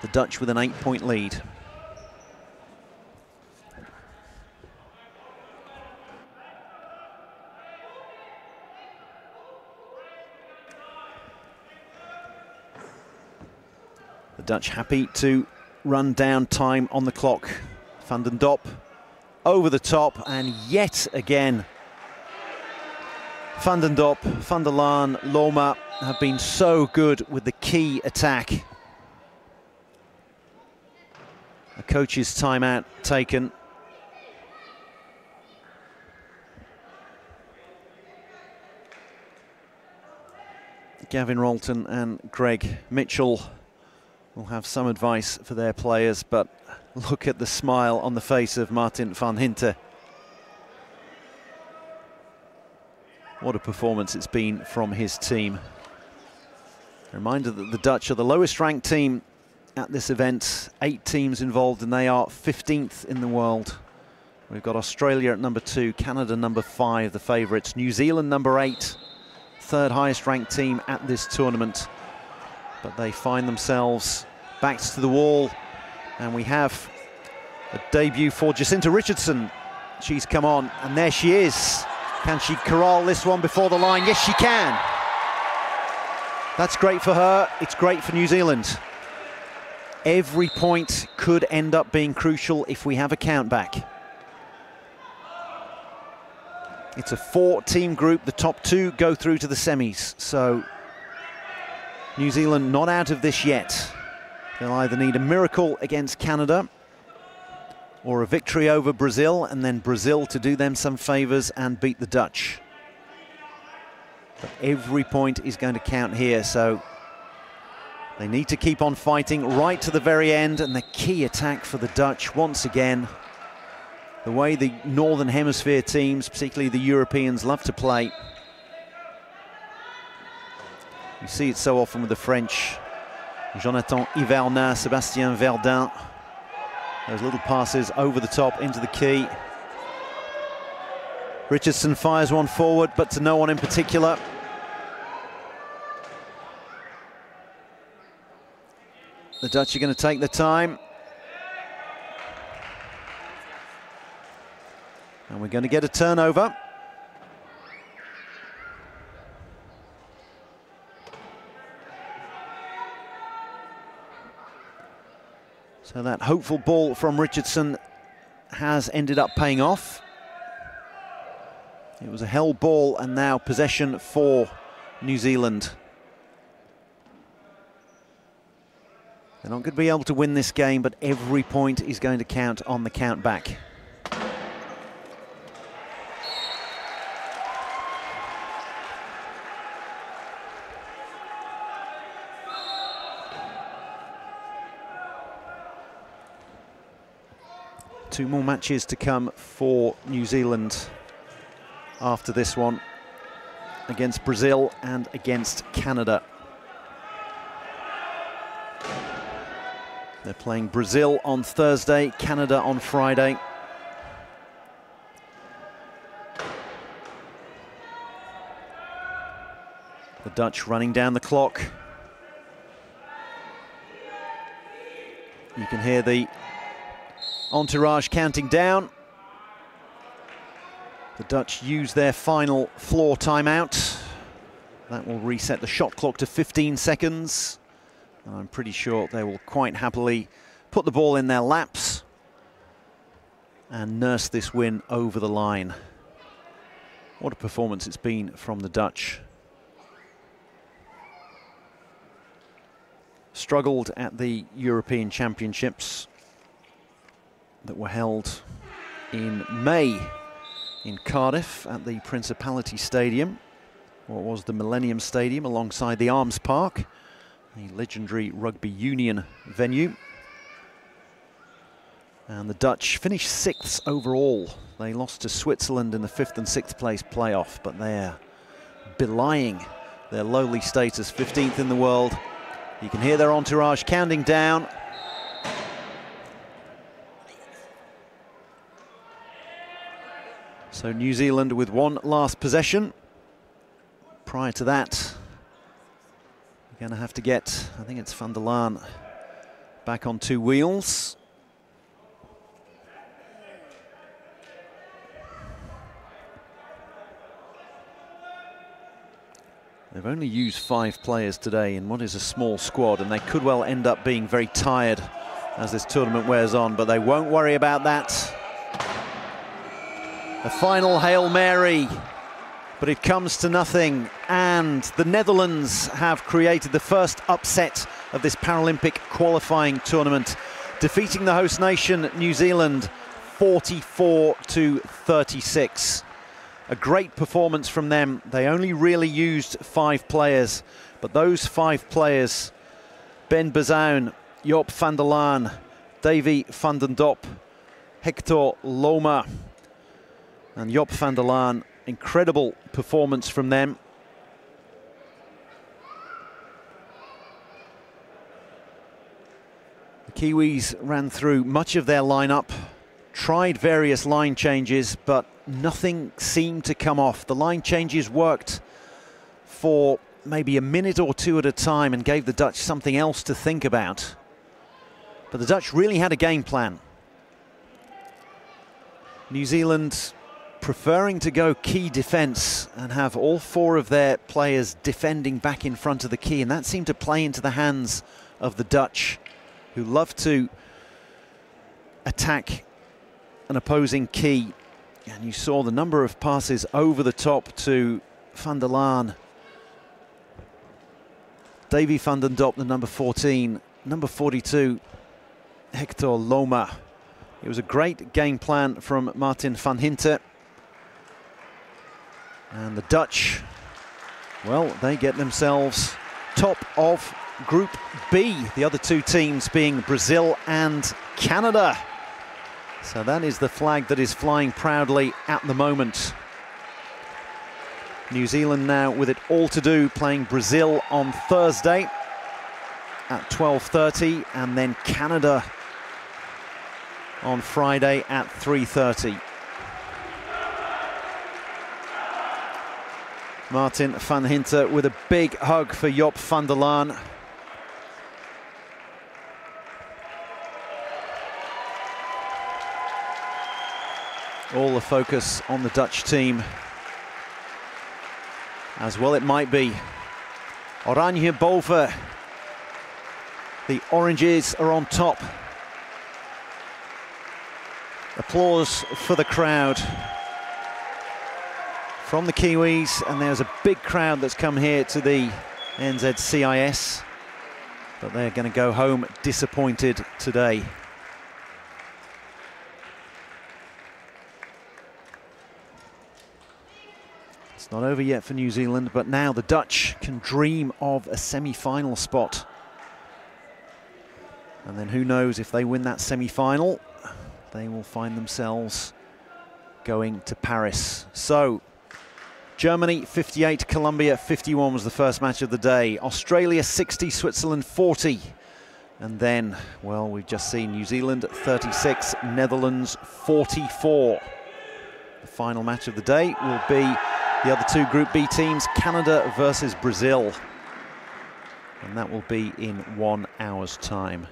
A: The Dutch with an eight-point lead. The Dutch happy to run down time on the clock. Van den Dop over the top and yet again Van den Dop, Van der Laan, Loma have been so good with the key attack. A coach's timeout taken. Gavin Rolton and Greg Mitchell will have some advice for their players, but look at the smile on the face of Martin van Hinten. What a performance it's been from his team. A reminder that the Dutch are the lowest ranked team at this event. Eight teams involved and they are 15th in the world. We've got Australia at number two, Canada number five, the favourites. New Zealand number eight, third highest ranked team at this tournament. But they find themselves backs to the wall. And we have a debut for Jacinta Richardson. She's come on and there she is. Can she corral this one before the line? Yes, she can. That's great for her. It's great for New Zealand. Every point could end up being crucial if we have a count back. It's a four-team group. The top two go through to the semis. So New Zealand not out of this yet. They'll either need a miracle against Canada or a victory over Brazil, and then Brazil to do them some favours and beat the Dutch. But every point is going to count here, so they need to keep on fighting right to the very end, and the key attack for the Dutch once again. The way the Northern Hemisphere teams, particularly the Europeans, love to play. You see it so often with the French. Jonathan Hivernat, Sebastien Verdin, those little passes over the top into the key. Richardson fires one forward, but to no one in particular. The Dutch are going to take the time. And we're going to get a turnover. So that hopeful ball from Richardson has ended up paying off. It was a held ball and now possession for New Zealand. They're not going to be able to win this game, but every point is going to count on the count back. Two more matches to come for New Zealand after this one against Brazil and against Canada. They're playing Brazil on Thursday, Canada on Friday. The Dutch running down the clock. You can hear the Entourage counting down. The Dutch use their final floor timeout. That will reset the shot clock to 15 seconds. And I'm pretty sure they will quite happily put the ball in their laps and nurse this win over the line. What a performance it's been from the Dutch. Struggled at the European Championships that were held in May in Cardiff at the Principality Stadium, what was the Millennium Stadium alongside the Arms Park, the legendary rugby union venue. And the Dutch finished sixth overall. They lost to Switzerland in the fifth and sixth place playoff, but they're belying their lowly status, 15th in the world. You can hear their entourage counting down. So New Zealand with one last possession. Prior to that, going to have to get, I think it's Van der Laan, back on two wheels. They've only used five players today in what is a small squad, and they could well end up being very tired as this tournament wears on, but they won't worry about that. The final Hail Mary, but it comes to nothing, and the Netherlands have created the first upset of this Paralympic qualifying tournament, defeating the host nation, New Zealand, 44 to 36. A great performance from them. They only really used five players, but those five players, Ben Bazoun, Joop van der Laan, Davy van den Dop, Hector Loma, and Joop van der Laan, incredible performance from them. The Kiwis ran through much of their lineup, tried various line changes, but nothing seemed to come off. The line changes worked for maybe a minute or two at a time and gave the Dutch something else to think about. But the Dutch really had a game plan. New Zealand preferring to go key defence and have all four of their players defending back in front of the key, and that seemed to play into the hands of the Dutch, who love to attack an opposing key and you saw the number of passes over the top to Van der Laan. Davy van den Dop, the number 14. Number 42, Hector Loma. It was a great game plan from Martin van Hinten. And the Dutch, well, they get themselves top of Group B. The other two teams being Brazil and Canada. So that is the flag that is flying proudly at the moment. New Zealand now with it all to do, playing Brazil on Thursday at 12.30 and then Canada on Friday at 3.30. Martin van Hinten with a big hug for Joop van der Laan. all the focus on the Dutch team. As well it might be. Oranje boven. The oranges are on top. Applause for the crowd from the Kiwis, and there's a big crowd that's come here to the NZCIS, but they're going to go home disappointed today. It's not over yet for New Zealand, but now the Dutch can dream of a semi-final spot. And then who knows if they win that semi-final, they will find themselves going to Paris. So, Germany 58, Colombia 51 was the first match of the day. Australia 60, Switzerland 40. And then, well, we've just seen New Zealand 36, Netherlands 44. The final match of the day will be the other two Group B teams, Canada versus Brazil. And that will be in one hour's time.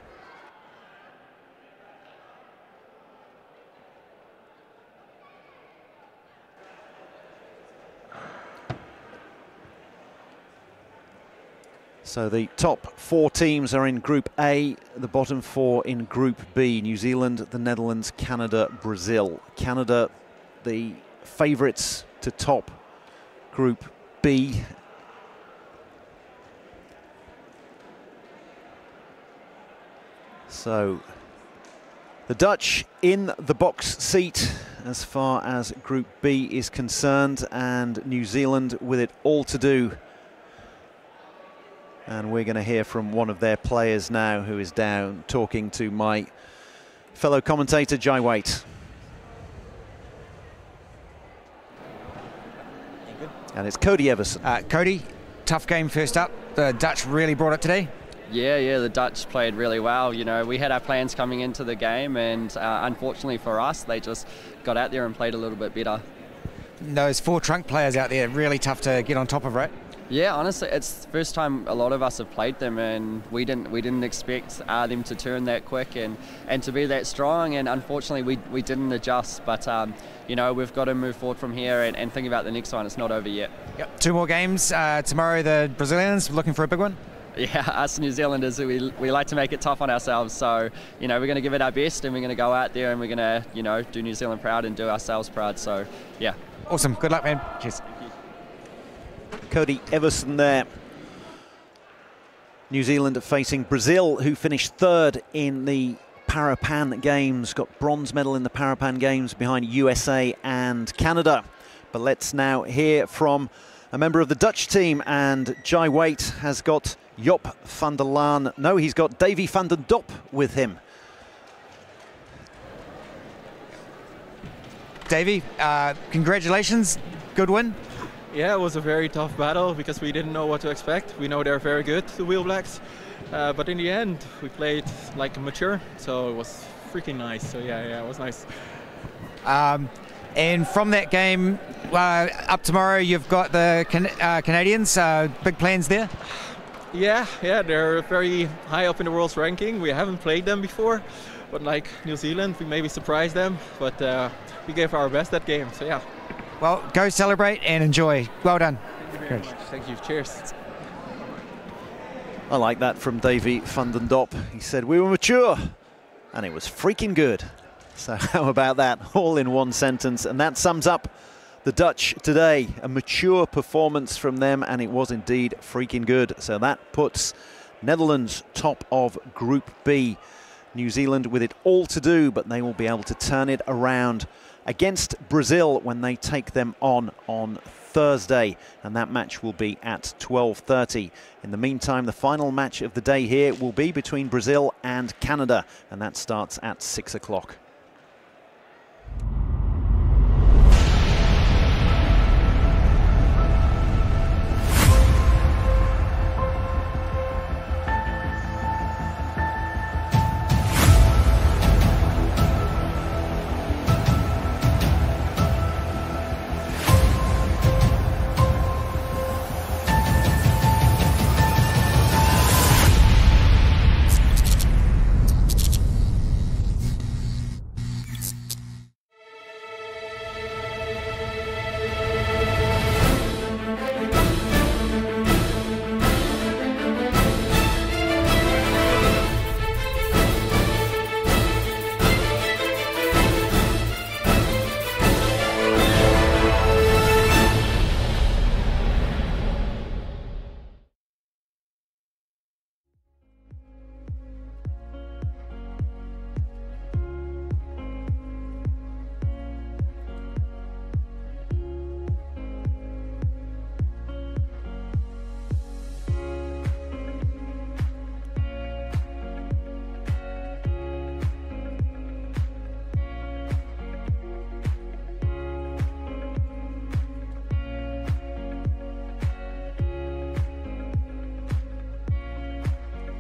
A: So the top four teams are in Group A, the bottom four in Group B New Zealand, the Netherlands, Canada, Brazil. Canada, the favourites to top Group B. So the Dutch in the box seat as far as Group B is concerned, and New Zealand with it all to do. And we're going to hear from one of their players now who is down talking to my fellow commentator, Jai Waite. And it's Cody Everson.
C: Uh, Cody, tough game first up. The Dutch really brought it today.
F: Yeah, yeah, the Dutch played really well. You know, we had our plans coming into the game, and uh, unfortunately for us, they just got out there and played a little bit better.
C: Those four trunk players out there, really tough to get on top of, right?
F: Yeah, honestly, it's the first time a lot of us have played them, and we didn't we didn't expect uh, them to turn that quick and, and to be that strong. And unfortunately, we, we didn't adjust. But um, you know, we've got to move forward from here and, and think about the next one. It's not over yet.
C: Yep. Two more games uh, tomorrow. The Brazilians looking for a big one.
F: Yeah, us New Zealanders, we, we like to make it tough on ourselves. So, you know, we're going to give it our best and we're going to go out there and we're going to, you know, do New Zealand proud and do ourselves proud. So, yeah.
C: Awesome. Good luck, man. Cheers.
A: Cody Everson there. New Zealand facing Brazil, who finished third in the Parapan Games, got bronze medal in the Parapan Games behind USA and Canada. But let's now hear from a member of the Dutch team, and Jai Waite has got Job van der Laan. No, he's got Davy van den Dop with him.
C: Davy, uh, congratulations. Good win.
G: Yeah, it was a very tough battle because we didn't know what to expect. We know they're very good, the Wheel Blacks. Uh, but in the end, we played like a mature, so it was freaking nice. So yeah, yeah, it was nice.
C: Um, and from that game uh, up tomorrow, you've got the can uh, Canadians. Uh, big plans there.
G: Yeah, yeah, they're very high up in the world's ranking. We haven't played them before, but like New Zealand, we maybe surprised them. But uh, we gave our best that game. So yeah.
C: Well, go celebrate and enjoy. Well done.
G: Thank you. Thank you. Cheers.
A: I like that from Davy van den Dop. He said, we were mature, and it was freaking good. So how about that? All in one sentence. And that sums up the Dutch today. A mature performance from them, and it was indeed freaking good. So that puts Netherlands top of Group B. New Zealand with it all to do, but they will be able to turn it around against Brazil when they take them on on Thursday, and that match will be at 12.30. In the meantime, the final match of the day here will be between Brazil and Canada, and that starts at 6 o'clock.